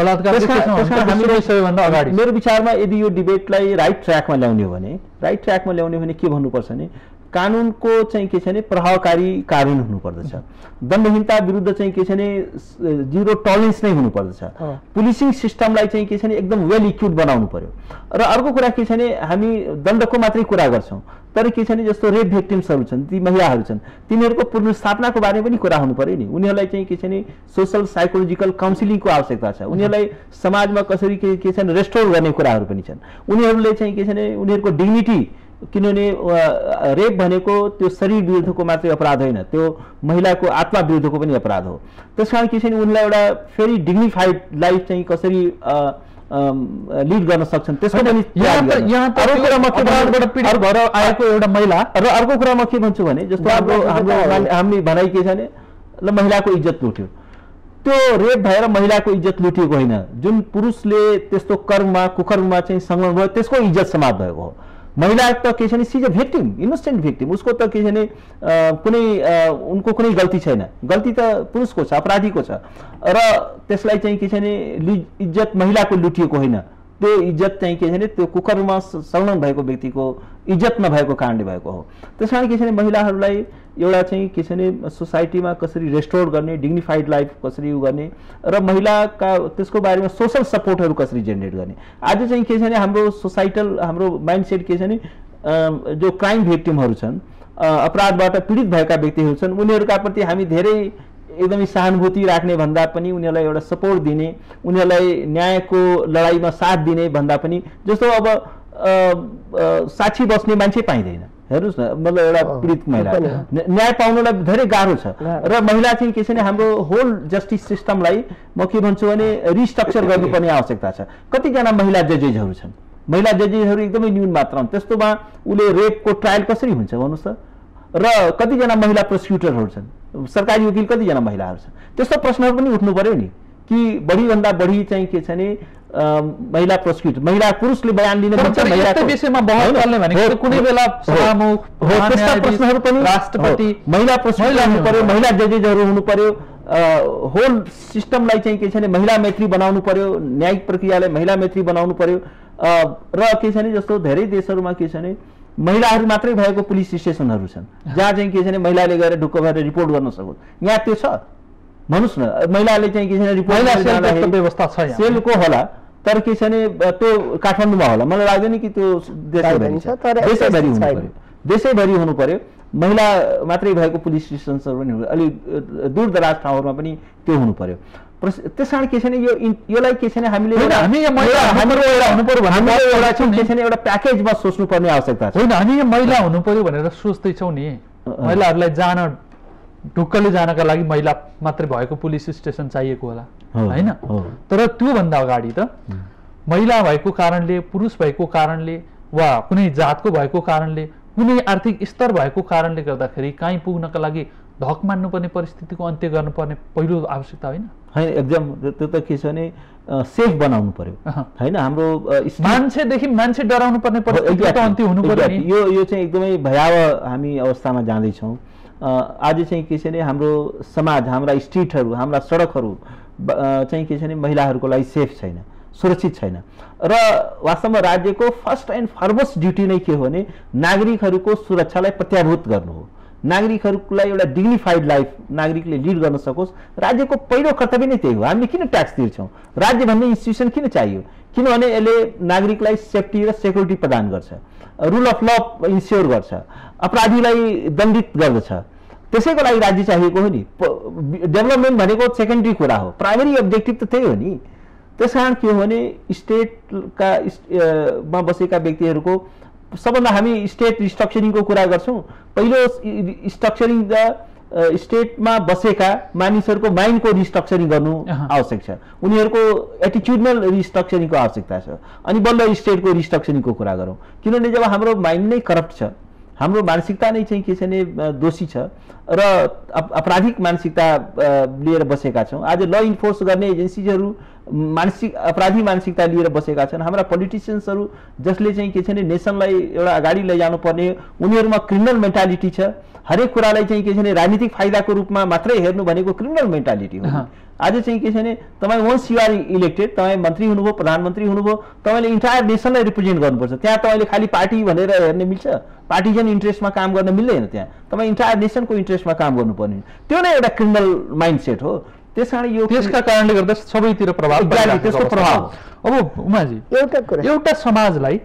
मेरो विचारमा यदि यो डिबेटलाई राइट ट्र्याकमा ल्याउने हो भने राइट ट्र्याकमा ल्याउने हो भने के भन्नुपर्छ भने कानुनको चाहिँ के छ भने प्रभावकारी कानुन हुनुपर्दछ। दण्डहीनता विरुद्ध चाहिँ के छ भने जिरो टलरेन्स नै हुनुपर्दछ। पुलिसिङ सिस्टमलाई चाहिँ के छ भने एकदम वेल इक्विप बनाउनु पर्यो। र अर्को कुरा के छ भने हामी दण्डको मात्रै कुरा गर्छौँ। तर के छ भने जस्तो रेप भिक्टिम्सहरू छन् ती महिलाहरू छन् तिनीहरूको पुनर्स्थापनाको बारेमा पनि कुरा हुनु पर्यो नि। उनीहरूलाई चाहिँ के छ भने सोसल साइकोलोजिकल काउन्सिलिङको आवश्यकता छ। उनीहरूलाई समाजमा कसरी के के छन् रेस्टोर गर्ने कुराहरू पनि छन्। उनीहरूले चाहिँ के छ भने उनीहरूको डिग्निटी किनभने रेप भनेको त्यो शरीर विरुद्धको मात्रै अपराध होइन त्यो महिलाको आत्मा विरुद्धको पनि अपराध हो। त्यस कारण के छ भने उनलाई एउटा फेरि डिग्निफाइड लाइफ चाहिँ कसरी लिड गर्न सक्छन् त्यसको पनि भएर आएको एउटा महिला। र अर्को कुरा म के भन्छु भने जस्तो हाम्रो हामी भनाइ के छ भने ल महिलाको इज्जत लुट्यो। त्यो रेप भएर महिलाको इज्जत लुटिएको होइन। जुन पुरुषले त्यस्तो कर्ममा कुकर्ममा चाहिँ संलग्न भयो त्यसको इज्जत समाप्त भएको हो। महिला त के छ भने she's a victim innocent victim उसको त के छ भने कुनै उनको कुनै गल्ती छैन। गल्ती त पुरुषको छ अपराधीको छ। र त्यसलाई चाहिँ के छ भने इज्जत महिलाको लुटिएको होइन। त्यो इज्जत चाहिँ के छ भने त्यो कुकरमा संलग्न भएको व्यक्तिको इज्जत नभएको कारणले भएको हो। त्यस कारण के छ भने महिलाहरूलाई एउटा चाहिँ के छ भने सोसाइटीमा कसरी रेस्टोर गर्ने डिग्निफाइड लाइफ कसरी उ गर्ने र महिलाका त्यसको बारेमा सोसल सपोर्टहरू कसरी जेनेरेट गर्ने। आज चाहिँ के छ भने हाम्रो सोसाइटल हाम्रो माइन्डसेट के छ भने जो क्राइम भिक्टिमहरू छन् अपराधबाट पीडित भएका व्यक्तिहरू छन् उनीहरूका प्रति हामी धेरै एकदमै सहानुभूति राख्ने भन्दा पनि उनीहरूलाई एउटा सपोर्ट दिने उनीहरूलाई न्यायको लडाइँमा साथ दिने भन्दा पनि जस्तो अब साक्षी बस्ने मान्छे पाइँदैन। हेर्नुहोस् न मतलब एउटा पीडित महिला। न्याय पाउनलाई धेरै गाह्रो छ। र महिला चाहिँ के छ भने हाम्रो होल जस्टिस सिस्टमलाई म के भन्छु भने रिस्ट्रक्चर गर्नुपर्ने आवश्यकता छ। कतिजना महिला जजेसहरू छन्। महिला जजेसहरू एकदमै न्यून मात्रामा त्यस्तोमा उसले रेपको ट्रायल कसरी हुन्छ भन्नुहोस् त? र कतिजना महिला प्रोसिक्युटरहरू छन्। सरकारी वकिल कतिजना महिलाहरू छन्। त्यस्तो प्रश्नहरू पनि उठ्नु पर्यो नि। कि बढीभन्दा बढी चाहिँ के छ भने महिला प्रोसिक्युटर महिला पुरुषले बयान लिन दिन्छ, विषयमा बहस? चल्ने भनेको कुनै बेला प्रश्नहरू पनि राष्ट्रपति, महिला महिला हुनु पर्यो महिला जजेसहरू हुनु पर्यो होल सिस्टमलाई चाहिँ के छ भने महिला मैत्री बनाउनु पर्यो न्यायिक प्रक्रियालाई महिला मैत्री बनाउनु पर्यो र के छ भने जस्तो धेरै देशहरूमा के छ भने महिलाहरू मात्रै भएको पुलिस स्टेसनहरू छन् जहाँ चाहिँ के छ भने महिलाले गएर ढुक्क भएर रिपोर्ट गर्न सकोस् यहाँ त्यो छ। भन्नुहोस् न। महिलाले चाहिँ के छ व्यवस्था छ यहाँ। सेलको होला तर के छ भने त्यो काठमाडौँमा होला। मलाई लाग्दैन कि त्यो देशैभरि देशैभरि हुनु। पर्यो। देशैभरि हुनु पर्यो। महिला मात्रै भएको पुलिस स्टेसन्सहरू पनि हुनु अलिक दूर दराज ठाउँहरूमा पनि त्यो हुनु पर्यो। त्यस कारण के छ भने यो यसलाई के छ भने हामीले एउटा- प्याकेजमा सोच्नुपर्ने आवश्यकता छ। होइन हामी यो महिला हुनु पर्यो भनेर सोच्दैछौँ नि। महिलाहरूलाई जान ढुक्कले जानका लागि महिला मात्रै भएको पुलिस स्टेसन चाहिएको होला होइन। तर त्योभन्दा अगाडि त महिला भएको कारणले पुरुष भएको कारणले वा कुनै जातको भएको कारणले कुनै आर्थिक स्तर भएको कारणले गर्दाखेरि कहीँ पुग्नका लागि धक मान्नुपर्ने परिस्थितिको अन्त्य गर्नुपर्ने पहिलो आवश्यकता होइन? होइन एकदम त्यो- त के छ भने सेफ बनाउनु पर्यो। होइन हाम्रो मान्छेदेखि मान्छे डराउनु पर्ने यो यो चाहिँ एकदमै भयावह हामी अवस्थामा जाँदैछौँ। आज चाहिँ के छ भने हाम्रो समाज हाम्रा स्ट्रिटहरू हाम्रा सडकहरू चाहिँ के छ भने महिलाहरूको लागि सेफ छैन सुरक्षित छैन। र वास्तवमा राज्यको फर्स्ट एन्ड फरमोस्ट ड्युटी नै के हो भने नागरिकहरूको सुरक्षालाई प्रत्याभूत गर्नु हो। नागरिकहरूलाई एउटा डिग्निफाइड लाइफ नागरिकले लिड गर्न सकोस्। राज्यको पहिलो कर्तव्य नै त्यही हो। हामीले किन ट्याक्स तिर्छौँ? राज्य भन्ने इन्स्टिट्युसन किन चाहियो? किनभने यसले नागरिकलाई सेफ्टी र सेक्युरिटी प्रदान गर्छ। रुल अफ ल इन्स्योर गर्छ। अपराधीलाई दण्डित गर्दछ। त्यसैको लागि राज्य चाहिएको हो नि। डेभलपमेन्ट भनेको सेकेन्ड्री कुरा हो। प्राइमेरी अब्जेक्टिभ त त्यही हो नि। त्यस कारण के हो भने स्टेटका मा बसेका व्यक्तिहरूको सबभन्दा हामी स्टेट रिस्ट्रक्चरिङको कुरा गर्छौँ। पहिलो स्ट्रक्चरिङ द स्टेटमा बसेका मानिसहरूको माइन्डको रिस्ट्रक्चरिङ गर्नु। आवश्यक छ। उनीहरूको एटिच्युडनल रिस्ट्रक्चरिङको आवश्यकता छ। अनि बल्ल स्टेटको रिस्ट्रक्चरिङको कुरा गरौँ। किनभने जब हाम्रो माइन्ड नै करप्ट छ हाम्रो मानसिकता नै चाहिँ के छ भने दोषी छ। र अप- आपराधिक मानसिकता लिएर बसेका छौँ। आज ल इन्फोर्स गर्ने एजेन्सिजहरू मानसिक अपराधी मानसिकता लिएर बसेका छन्। हाम्रा पोलिटिसियन्सहरू जसले चाहिँ के छ भने नेसनलाई एउटा अगाडि लैजानु पर्ने उनीहरूमा क्रिमिनल मेन्टालिटी छ। हरेक कुरालाई चाहिँ के छ भने राजनीतिक फाइदाको रूपमा मात्रै हेर्नु भनेको क्रिमिनल मेन्टालिटी हो। आज चाहिँ के छ भने तपाईँ वन्स युआर इलेक्टेड तपाईँ मन्त्री हुनुभयो प्रधानमन्त्री हुनुभयो तपाईँले इन्टायर नेसनलाई रिप्रेजेन्ट गर्नुपर्छ। त्यहाँ तपाईँले खालि पार्टी भनेर हेर्ने मिल्छ। पार्टिजन इन्ट्रेस्टमा काम गर्न मिल्दैन त्यहाँ। तपाईँ इन्टायर नेसनको इन्ट्रेस्टमा काम गर्नुपर्ने। त्यो नै एउटा क्रिमिनल माइन्ड सेट हो। त्यस कारण यो त्यसका कारणले गर्दा सबैतिर प्रभाव त्यसको प्रभाव। अब उमाजी एउटा कुरा। एउटा समाजलाई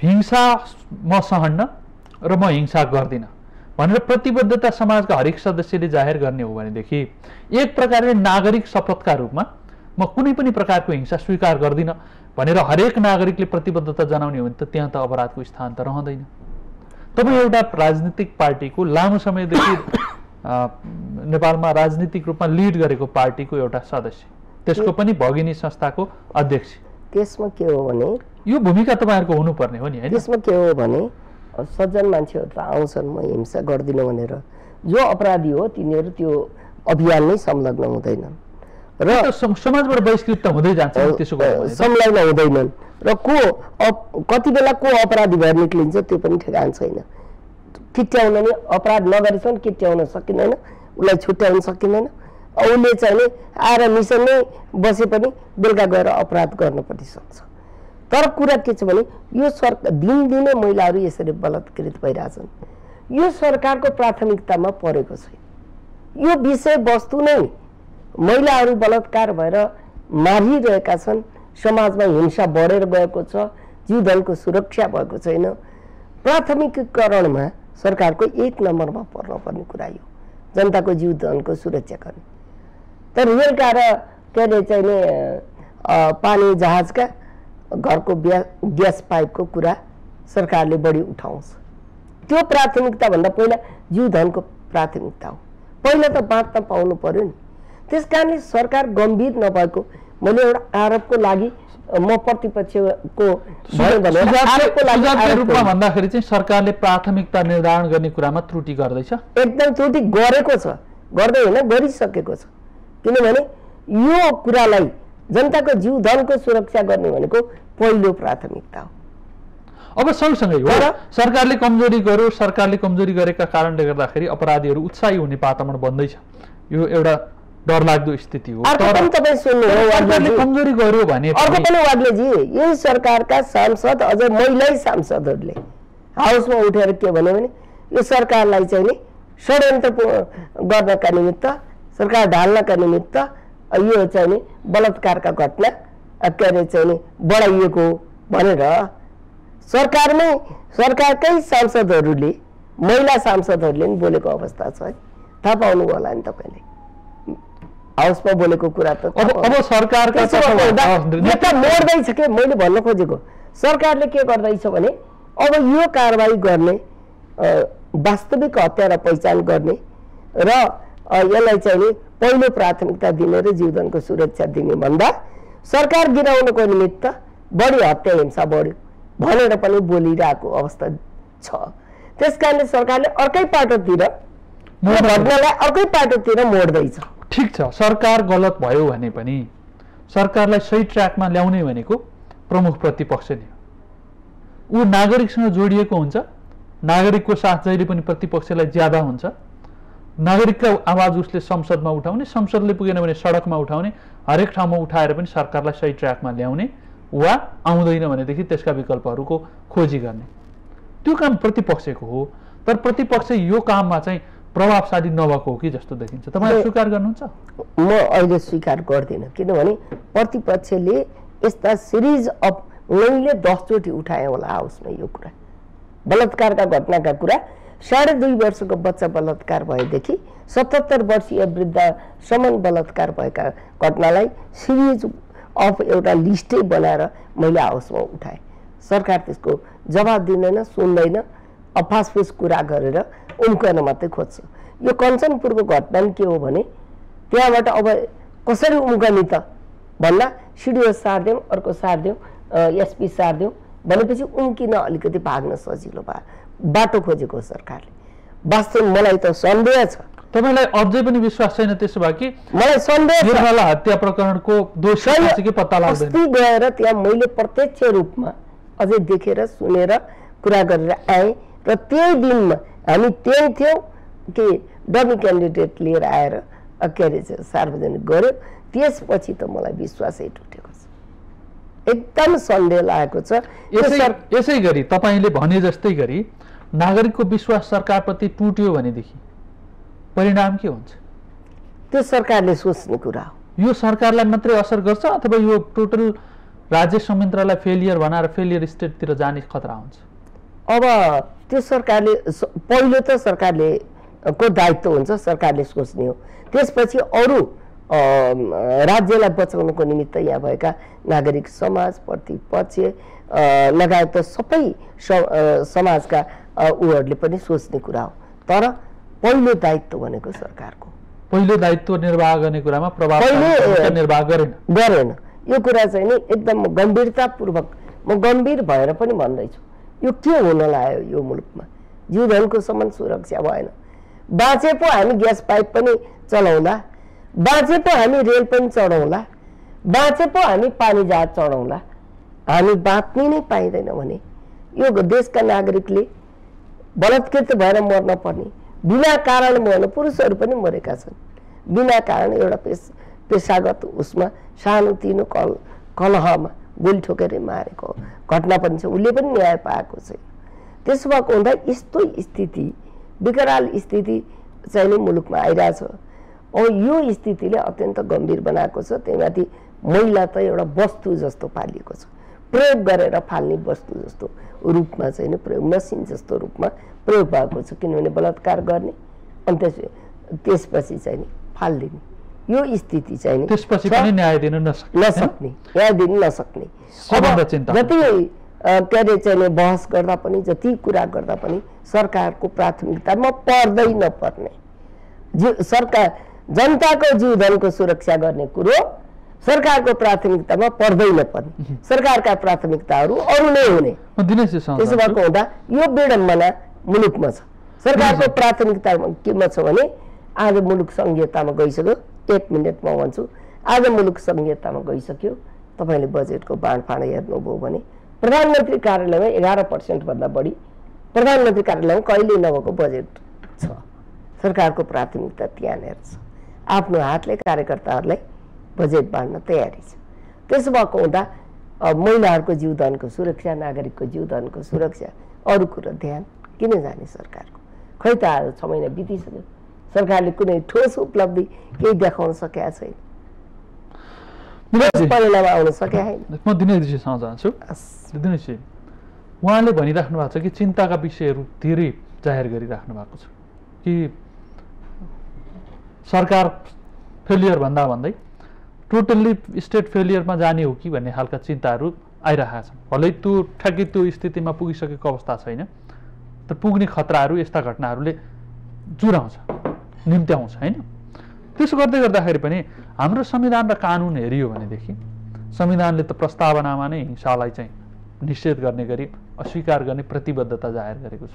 हिंसा म सहन्न र म हिंसा गर्दिनँ। भनेर प्रतिबद्धता समाजका हरेक सदस्यले जाहेर गर्ने हो भनेदेखि एक प्रकारले नागरिक शपथका रूपमा म कुनै पनि प्रकारको हिंसा स्वीकार गर्दिनँ भनेर हरेक नागरिकले प्रतिबद्धता जनाउने हो भने त त्यहाँ त अपराधको स्थान त रहँदैन। तपाईँ एउटा राजनीतिक पार्टीको लामो समयदेखि नेपालमा राजनीतिक रूपमा लिड गरेको पार्टीको एउटा सदस्य त्यसको पनि भगिनी संस्थाको अध्यक्ष। त्यसमा के हो भने? यो भूमिका तपाईँहरूको हुनुपर्ने हो नि त्यसमा के हो भने सज्जन मान्छेहरू त आउँछन् म हिंसा गर्दिनँ भनेर। जो अपराधी हो तिनीहरू त्यो अभियान नै संलग्न हुँदैनन्। र समाजबाट बहिष्कृत हुँदै जान्छ। संलग्न हुँदैनन्। र को कति बेला को अपराधी भएर निक्लिन्छ त्यो पनि ठेगान छैन। किट्याउन नि अपराध नगरेसम्म किट्याउन सकिँदैन उसलाई छुट्याउन सकिँदैन। उसले चाहिँ नि आएर मिसनमै बसे पनि बेलुका गएर अपराध गर्न पनि सक्छ तर कुरा के छ भने यो सरकार दिनदिनै महिलाहरू यसरी बलात्कृत भइरहेछन्। यो सरकारको प्राथमिकतामा परेको छैन यो विषय वस्तु नै महिलाहरू बलात्कार भएर मारिरहेका छन्। समाजमा हिंसा बढेर गएको छ जीवधनको सुरक्षा भएको छैन। प्राथमिकीकरणमा सरकारको एक नम्बरमा पर्नुपर्ने कुरा यो। जनताको जीवधनको सुरक्षा गर्ने। तर रेलका र के अरे चाहिँ पानी जहाजका घरको ब्या ग्यास पाइपको कुरा सरकारले बढी उठाउँछ त्यो प्राथमिकताभन्दा पहिला जीवधनको प्राथमिकता हो। पहिला त बाँच्न पाउनु पर्यो नि। त्यस कारणले सरकार गम्भीर नभएको मैले एउटा आरोपको लागि म प्रतिपक्षको रूपमा। भन्दाखेरि चाहिँ सरकारले प्राथमिकता निर्धारण गर्ने कुरामा त्रुटि गर्दैछ? एकदम त्रुटि गरेको छ। गर्दै होइन गरिसकेको छ। किनभने यो कुरालाई जनताको जीव धनको सुरक्षा गर्ने भनेको पहिलो प्राथमिकता हो। अब सँगसँगै हो। सरकारले कमजोरी गर्यो सरकारले कमजोरी गरेका कारणले गर्दाखेरि अपराधीहरू उत्साही हुने वातावरण बन्दैछ। यो एउटा डरलाग्दो स्थिति हो। अर्को तर पनि तपाईँ सुन्नु हो सरकारले। कमजोरी गर्यो भने अर्को पनि- वाग्लेजी यही सरकारका सांसद अझ महिला सांसदहरूले हाउसमा उठेर के भन्यो भने यो सरकारलाई चाहिँ नि षड्यन्त्र गर्नका निमित्त सरकार ढाल्नका निमित्त यो चाहिँ नि बलात्कारका घटना के अरे चाहिँ नि बढाइएको भनेर सरकारमै सरकारकै सांसदहरूले महिला सांसदहरूले नि बोलेको अवस्था छ है थाहा पाउनु होला नि तपाईँले हाउसमा बोलेको कुरा त अब। अब सरकारका मोड्दैछ के मैले भन्न खोजेको सरकारले के गर्दैछ भने अब यो कारवाही गर्ने वास्तविक हत्यारा पहिचान गर्ने र यसलाई चाहिँ नि पहिलो प्राथमिकता दिने र जीवनको सुरक्षा दिने भन्दा सरकार गिराउनको निमित्त बढी हत्या हिंसा बढ्यो भनेर पनि बोलिरहेको अवस्था छ। त्यस कारणले सरकारले अर्कै पाटोतिर घटनालाई अर्कै पाटोतिर मोड्दैछ। ठिक छ सरकार गलत भयो भने पनि सरकारलाई सही ट्र्याकमा ल्याउने भनेको प्रमुख प्रतिपक्ष नै हो। ऊ नागरिकसँग जोडिएको हुन्छ नागरिकको साथ जहिले पनि प्रतिपक्षलाई ज्यादा हुन्छ। नागरिकका आवाज उसले संसदमा उठाउने संसदले पुगेन भने सडकमा उठाउने हरेक ठाउँमा उठाएर पनि सरकारलाई सही ट्र्याकमा ल्याउने वा आउँदैन भनेदेखि त्यसका विकल्पहरूको खोजी गर्ने। त्यो काम प्रतिपक्षको हो तर प्रतिपक्ष यो काममा चाहिँ प्रभावशाली नभएको हो कि जस्तो देखिन्छ। तपाईँ ए- स्वीकार गर्नुहुन्छ? म अहिले स्वीकार गर्दिनँ किनभने प्रतिपक्षले यस्ता सिरिज अफ उनीहरूले दसचोटि उठाए होला हाउसमा यो कुरा। बलात्कारका घटनाका कुरा साढे दुई वर्षको बच्चा बलात्कार भएदेखि सतहत्तर वर्षीय वृद्धसम्म बलात्कार भएका घटनालाई सिरिज अफ एउटा लिस्टै बनाएर मैले हाउसमा उठाएँ। सरकार त्यसको जवाब दिँदैन सुन्दैन अफासफुस कुरा गरेर उम्कन मात्रै खोज्छ। यो कञ्चनपुरको घटना के हो भने त्यहाँबाट अब कसरी उम्कने त? भन्दा सिडिओ सारिदिउँ अर्को सारिदिउँ एसपी सारिदिउँ भनेपछि उम्किन अलिकति भाग्न सजिलो भयो। बाटो खोजेको सरकारले। वास्तव मलाई त सन्देह छ। तपाईँलाई अझै पनि विश्वास छैन त्यसो भए कि मलाई सन्देह हत्या प्रकरणको दोषी पत्ता लाग्दैन? गएर त्यहाँ मैले प्रत्यक्ष रूपमा अझै देखेर सुनेर कुरा गरेर आएँ र त्यही दिनमा हामी त्यही थियौँ कि डमी क्यान्डिडेट लिएर आएर के अरे सार्वजनिक गर्यो त्यसपछि त मलाई विश्वासै टुटेको छ। एकदम सन्देह लागेको छ। यसै गरी तपाईँले भने जस्तै गरी नागरिकको विश्वास सरकारप्रति टुट्यो भनेदेखि परिणाम के हुन्छ? त्यो सरकारले सोच्ने कुरा हो। यो सरकारलाई मात्रै असर गर्छ अथवा यो टोटल राज्य संयन्त्रलाई फेलियर बनाएर फेलियर स्टेटतिर जाने खतरा हुन्छ? अब त्यो सरकारले पहिलो त सरकारले को दायित्व हुन्छ सरकारले सोच्ने हो। त्यसपछि अरू राज्यलाई बचाउनको निमित्त यहाँ भएका नागरिक समाज प्रतिपक्ष लगायत सबै समाजका उहरूले पनि सोच्ने कुरा हो। तर पहिलो दायित्व भनेको सरकारको पहिलो दायित्व निर्वाह गर्ने कुरामा भूमिका निर्वाह गरेन। गरेन। यो कुरा चाहिँ नि एकदम गम्भीरतापूर्वक म गम्भीर भएर पनि भन्दैछु। यो के हुन लाग्यो यो मुलुकमा? जीवधनको समान सुरक्षा भएन। बाँचे पो हामी ग्यास पाइप पनि चलाउँला। बाँचे पो हामी रेल पनि चढाउँला। बाँचे पो हामी पानी जहाज चढाउँला। हामी बाँच्नै नै पाइँदैन भने यो देशका नागरिकले बलात्कृत भएर मर्न पर्ने। बिना कारण मर्न पुरुषहरू पनि मरेका छन्। बिना कारण एउटा पेस पेसागत उसमा सानोतिनो कल कलहमा गोली ठोकेरै मारेको घटना पनि छ। उसले पनि न्याय पाएको छैन त्यसो भएको हुँदा यस्तो स्थिति विकराल स्थिति चाहिँ नि मुलुकमा आइरहेछ। औ यो स्थितिले अत्यन्त गम्भीर बनाएको छ। त्यहीमाथि महिला त एउटा वस्तु जस्तो पालिएको छ। प्रयोग गरेर फाल्ने वस्तु जस्तो। रूपमा चाहिँ नि प्रयोग मसिन जस्तो रूपमा प्रयोग भएको छ किनभने बलात्कार गर्ने अनि त्यस त्यसपछि चाहिँ नि फालिदिने। यो स्थिति चाहिँ त्यसपछि। पनि न्याय दिन नसक्ने। यहाँ दिन नसक्ने। जति के अरे चाहिँ बहस गर्दा पनि जति कुरा गर्दा पनि सरकारको प्राथमिकतामा पर्दै नपर्ने। सरकार जनताको जीवधनको सुरक्षा गर्ने कुरो सरकारको प्राथमिकतामा पर्दै नपर्ने सरकारका प्राथमिकताहरू अरू नै हुने। म त्यसो। भएको हुँदा यो विडम्बना मुलुकमा छ। सरकारको प्राथमिकता केमा छ भने आज मुलुक सङ्घीयतामा गइसक्यो। एक मिनटमा भन्छु आज मुलुक सङ्घीयतामा गइसक्यो। तपाईँले बजेटको बाँडफाँड हेर्नुभयो भने प्रधानमन्त्री कार्यालयमा एघार पर्सेन्टभन्दा बढी प्रधानमन्त्री कार्यालयमा कहिले नभएको बजेट छ। सरकारको प्राथमिकता त्यहाँनिर छ आफ्नो हातले कार्यकर्ताहरूलाई बजेट बाँड्न तयारी छ। त्यसो भएको हुँदा महिलाहरूको जीवदानको सुरक्षा नागरिकको जीवदानको सुरक्षा अरू कुरो ध्यान किन जाने सरकारको? खै त आज छ महिना बितिसक्यो। सरकारले कुनै ठोस उपलब्धि केही देखाउन सकेका छैन। दिनेशजी, परिणाम आउन सकेका छैन। म दिनेशजीसँग जान्छु। दिनेशजी उहाँले भनिराख्नु भएको छ कि चिन्ताका विषयहरू धेरै जाहेर गरिराख्नु भएको छ। कि सरकार फेलियर भन्दा भन्दै टोटल्ली स्टेट फेलियरमा जाने हो कि भन्ने खालका चिन्ताहरू आइरहेका छन्। भलै त्यो ठ्याक्कै त्यो स्थितिमा पुगिसकेको अवस्था छैन। तर पुग्ने खतराहरू यस्ता घटनाहरूले जुराउँछ निम्त्याउँछ होइन? त्यसो गर्दै गर्दाखेरि पनि हाम्रो संविधान र कानुन हेरियो भनेदेखि संविधानले त प्रस्तावनामा नै हिंसालाई चाहिँ निषेध गर्ने गरी अस्वीकार गर्ने प्रतिबद्धता जाहेर गरेको छ।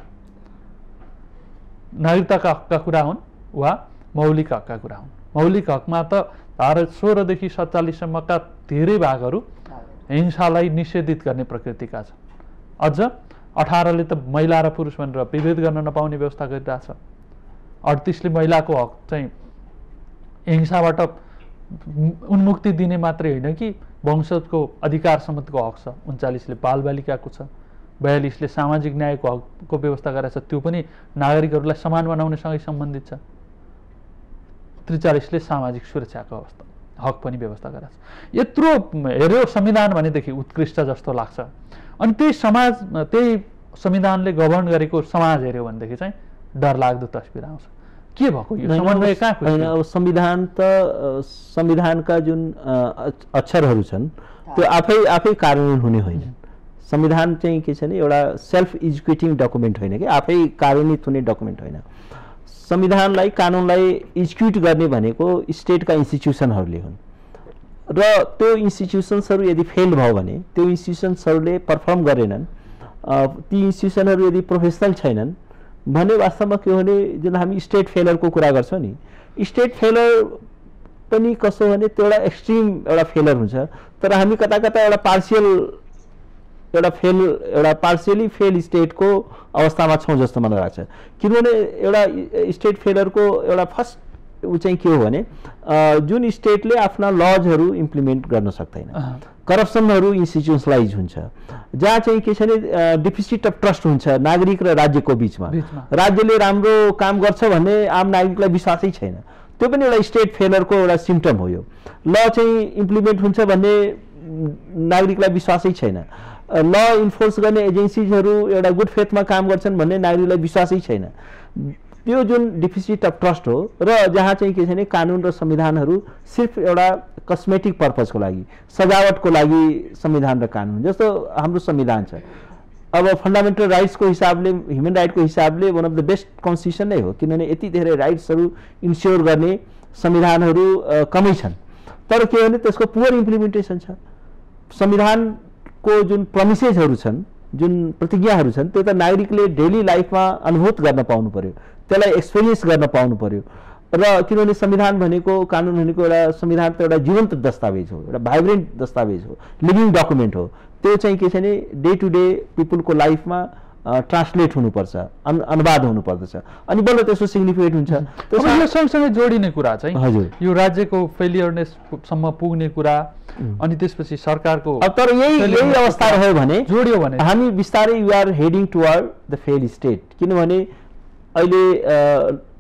नागरिकताका हकका कुरा हुन् वा मौलिक हकका कुरा हुन्। मौलिक हकमा त धारा सोह्रदेखि सत्तालिससम्मका धेरै भागहरू हिंसालाई निषेधित गर्ने प्रकृतिका छन्। अझ अठारले त महिला र पुरुष भनेर विभेद गर्न नपाउने व्यवस्था गरिरहेछ। अडतिसले महिलाको हक चाहिँ हिंसाबाट उन्मुक्ति दिने मात्रै होइन कि वंशजको अधिकार सम्बन्धको हक छ। उन्चालिसले बालबालिकाको छ बयालिसले सामाजिक न्यायको हकको व्यवस्था गरेको छ त्यो पनि नागरिकहरूलाई समान बनाउनेसँगै सम्बन्धित छ। त्रिचालिसले सामाजिक सुरक्षाको अवस्था हक पनि व्यवस्था गरेको छ यत्रो हेऱ्यो संविधान भनेदेखि उत्कृष्ट जस्तो लाग्छ। अनि त्यही समाज त्यही संविधानले गभर्न गरेको समाज हेऱ्यो भनेदेखि चाहिँ डर लाग्दो तस्बिर आउँछ। के भएको यो होइन, समन्वय अब- कहाँ अब संविधान त संविधानका जुन अक्षरहरू छन् त्यो आफै आफै कार्यान्वयन हुने होइन। संविधान चाहिँ के छ भने एउटा सेल्फ इजुकेटिङ डकुमेन्ट होइन कि आफै कार्यान्वित हुने डकुमेन्ट होइन। संविधानलाई कानुनलाई इजिक्युट गर्ने भनेको स्टेटका इन्स्टिट्युसनहरूले हुन्। र त्यो इन्स्टिट्युसन्सहरू यदि फेल भयो भने त्यो इन्स्टिट्युसन्सहरूले पर्फर्म गरेनन् ती इन्स्टिट्युसनहरू यदि प्रोफेसनल छैनन् भने वास्तवमा के हो भने जुन हामी स्टेट फेलरको कुरा गर्छौँ नि स्टेट फेलर पनि कसो भने त्यो एउटा एक्सट्रिम एउटा फेलर हुन्छ। तर हामी कता कता एउटा पार्सियल एउटा फेल एउटा पार्सियली फेल स्टेटको अवस्थामा छौँ जस्तो मलाई लाग्छ। किनभने एउटा स्टेट फेलरको एउटा फर्स्ट ऊ चाहिँ के हो भने जुन स्टेटले आफ्ना लजहरू इम्प्लिमेन्ट गर्न सक्दैन। करप्सनहरू इन्स्टिट्युसनलाइज हुन्छ। जहाँ चाहिँ के छ भने डिफिसिट अफ ट्रस्ट हुन्छ नागरिक र राज्यको बिचमा। राज्यले राम्रो काम गर्छ भन्ने आम नागरिकलाई विश्वासै छैन। त्यो पनि एउटा स्टेट फेलरको एउटा सिम्टम हो यो। ल चाहिँ इम्प्लिमेन्ट हुन्छ भन्ने नागरिकलाई विश्वासै छैन। ल इन्फोर्स गर्ने एजेन्सिजहरू एउटा गुड फेथमा काम गर्छन् भन्ने नागरिकलाई विश्वासै छैन। त्यो जुन डिफिसिट अफ ट्रस्ट हो र जहाँ चाहिँ के छ भने कानुन र संविधानहरू सिर्फ एउटा कस्मेटिक पर्पजको लागि सजावटको लागि संविधान र कानुन जस्तो हाम्रो संविधान छ। अब फन्डामेन्टल राइट्सको हिसाबले ह्युमन राइटको हिसाबले one of the best constitution नै हो किनभने यति धेरै राइट्सहरू इन्स्योर गर्ने संविधानहरू कमै छन्। तर के भने त्यसको पुवर इम्प्लिमेन्टेसन छ। संविधानको जुन प्रमिसेसहरू छन् जुन प्रतिज्ञाहरू छन् त्यो त नागरिकले डेली लाइफमा अनुभूत गर्न पाउनु पर्यो त्यसलाई एक्सपिरियन्स गर्न पाउनु पर्यो। र किनभने संविधान भनेको कानुन भनेको एउटा संविधान त एउटा जीवन्त दस्तावेज हो एउटा भाइब्रेन्ट दस्तावेज हो लिभिङ डकुमेन्ट हो। त्यो चाहिँ के छ भने डे टु डे पिपुलको लाइफमा ट्रान्सलेट हुनुपर्छ अन अनुवाद हुनुपर्दछ। अनि बल्ल त्यसको सिग्निफिकेन्ट हुन्छ। यो सँगसँगै जोडिने कुरा चाहिँ हजुर। यो राज्यको फेलियरनेससम्म पुग्ने कुरा अनि त्यसपछि सरकारको अब तर यही यही अवस्था रह्यो भने जोडियो भने हामी बिस्तारै you're heading toward the fail state किनभने अहिले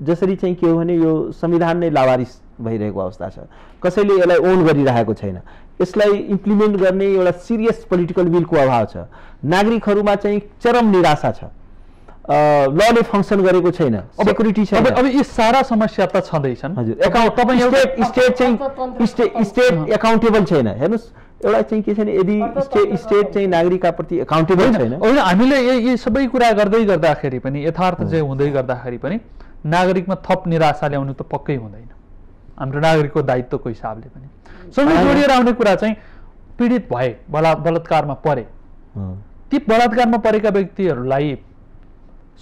जसरी चाहिँ के हो भने यो संविधान नै लावारिस भइरहेको अवस्था छ। कसैले यसलाई ओन गरिरहेको छैन। यसलाई इम्प्लिमेन्ट गर्ने एउटा सिरियस पोलिटिकल विलको अभाव छ। नागरिकहरूमा चाहिँ चरम निराशा छ। लले फङ्सन गरेको छैन सेक्युरिटी छैन। अब यी सारा समस्या त छँदैछन्। हजुर। तपाईँ एकाउन्ट तपाईँ एउटा स्टेट स्टेट चाहिँ स्टेट स्टेट एकाउन्टेबल छैन। हेर्नुहोस् एउटा चाहिँ के छ भने यदि स्टेट स्टेट चाहिँ नागरिकप्रति एकाउन्टेबल छैन। होइन हामीले यी यी सबै कुरा गर्दै गर्दाखेरि पनि यथार्थ चाहिँ हुँदै गर्दाखेरि पनि नागरिकमा थप निराशा ल्याउनु त पक्कै हुँदैन। हाम्रो नागरिकको दायित्वको हिसाबले पनि। सँगै। जोडिएर आउने कुरा चाहिँ पीडित भए बला बलात्कारमा परे। ती बलात्कारमा परेका व्यक्तिहरूलाई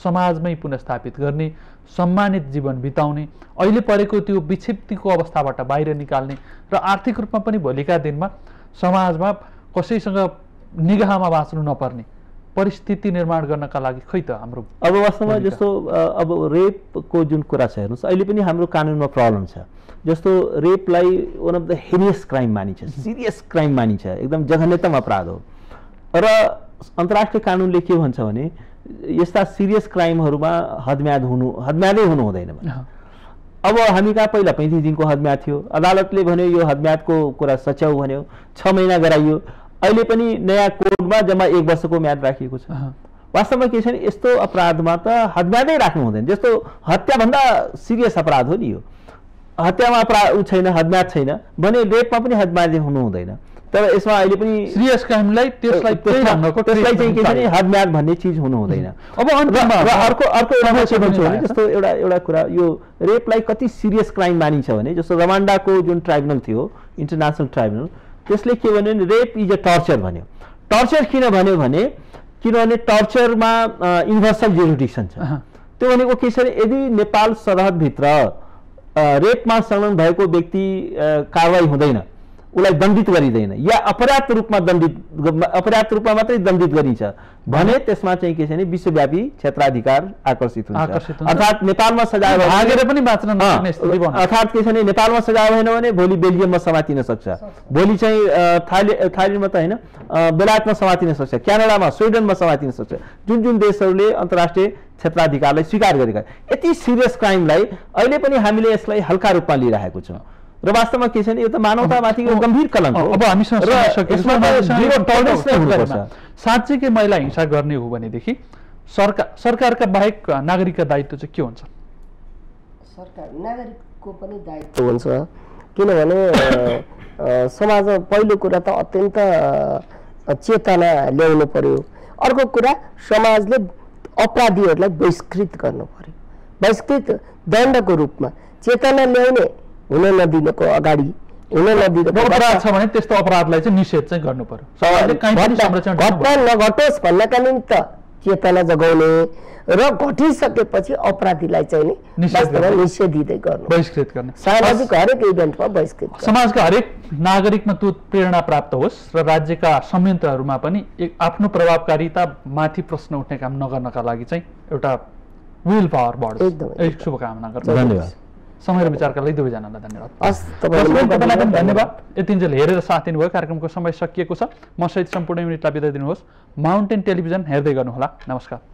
समाजमै पुनस्थापित गर्ने सम्मानित जीवन बिताउने अहिले परेको त्यो विक्षिप्तिको अवस्थाबाट बाहिर निकाल्ने र आर्थिक रूपमा पनि भोलिका दिनमा समाजमा कसैसँग निगाहमा बाँच्नु नपर्ने परिस्थिति निर्माण गर्नका लागि खै त हाम्रो अब वास्तवमा। जस्तो अब रेपको जुन कुरा छ हेर्नुहोस् अहिले पनि हाम्रो कानुनमा प्रब्लम छ जस्तो रेपलाई one of the heinous crime मानिन्छ सिरियस क्राइम मानिन्छ एकदम जघन्यतम अपराध हो। र अन्तर्राष्ट्रिय कानुनले के भन्छ भने यस्ता सिरियस क्राइमहरूमा हदम्याद हुनु हदम्यादै हुनु हुँदैन अब हामी कहाँ पहिला पैँतिस दिनको हदम्याद थियो? अदालतले भन्यो यो हदम्यादको कुरा सच्याउ भन्यो छ महिना गराइयो। अहिले पनि नयाँ कोडमा जम्मा एक वर्षको म्याद राखिएको छ। वास्तवमा के छ भने यस्तो अपराधमा त हदम्यादै राख्नु हुँदैन। जस्तो हत्याभन्दा सिरियस अपराध हो नि यो। हत्यामा अपराध ऊ छैन हदम्याद छैन भने रेपमा पनि हदम्यादै हुनु हुँदैन तर यसमा अहिले पनि सिरियस क्राइमलाई त्यसलाई त्यसलाई चाहिँ के छ भने भन्ने चिज हुनु हुँदैन अब अर्को अर्को एउटा के भन्छु भने। जस्तो एउटा एउटा कुरा यो रेपलाई कति सिरियस क्राइम मानिन्छ भने जस्तो रवान्डाको जुन ट्राइब्युनल थियो इन्टरनेसनल ट्राइब्युनल त्यसले के भन्यो भने रेप इज अ टर्चर भन्यो। टर्चर किन भन्यो भने किनभने टर्चरमा युनिभर्सल जुरिडिक्सन छ। त्यो भनेको के छ भने यदि नेपाल सरहदभित्र रेपमा संलग्न भएको व्यक्ति कारवाही हुँदैन। उसलाई दण्डित गरिँदैन। या अपर्याप्त रूपमा दण्डित अपर्याप्त रूपमा मात्रै दण्डित गरिन्छ। भने त्यसमा चाहिँ के छ भने विश्वव्यापी क्षेत्राधिकार आकर्षित हुन्छ। अर्थात् नेपालमा सजाय भागेर पनि बाँच्न अर्थात् के छ भने नेपालमा सजाय भएन भने भोलि बेल्जियममा समातिन सक्छ। भोलि चाहिँ थाइले थाइल्यान्डमा त होइन बेलायतमा समातिन सक्छ। क्यानाडामा स्विडनमा समातिन सक्छ। जुन जुन देशहरूले अन्तर्राष्ट्रिय क्षेत्राधिकारलाई स्वीकार गरेका यति सिरियस क्राइमलाई अहिले पनि हामीले यसलाई हल्का रूपमा लिइरहेको छौँ। र वास्तवमा के छ भने यो त मानवतामाथिको गम्भीर कलङ्क हो। अब हामीसँग नै गरेमा साँच्चीकै महिला हिंसा गर्ने हो भनेदेखि सरकार सरकारका बाहेक नागरिकका दायित्व चाहिँ के हुन्छ? सरकार नागरिकको पनि दायित्व हुन्छ। किनभने समाजमा पहिलो कुरा त अत्यन्त चेतना ल्याउनु पर्यो। अर्को कुरा समाजले अपराधीहरूलाई बहिष्कृत गर्नु पर्यो। बहिष्कृत दण्डको रूपमा चेतना ल्याउने हुन नदिनको अगाडि हुन नदिनको अपराध छ भने त्यस्तो अपराधलाई चाहिँ निषेध चाहिँ गर्नु पर्यो। घटना नघटोस् भन्नका निमित्त चेतना जगाउने र घटिसकेपछि अपराधीलाई चाहिँ। निषेधिँदै गर्नु। बहिष्कृत गर्ने। सामाजिक हरेक इभेन्टमा बहिष्कृत। समाजका हरेक नागरिकमा त्यो प्रेरणा प्राप्त होस् र राज्यका संयन्त्रहरूमा पनि एक आफ्नो प्रभावकारिता माथि प्रश्न उठ्ने काम नगर्नका लागि चाहिँ एउटा विल पावर यही शुभकामना गर्छु धन्यवाद। समय र विचारका लागि दुवैजनालाई धन्यवाद। हस् तपाईँलाई पनि धन्यवाद। यतिन्जेल हेरेर साथ दिनुभयो। कार्यक्रमको समय सकिएको छ। म सहित सम्पूर्ण युनिटलाई बिदा दिनुहोस्। माउन्टेन टेलिभिजन हेर्दै गर्नुहोला। नमस्कार।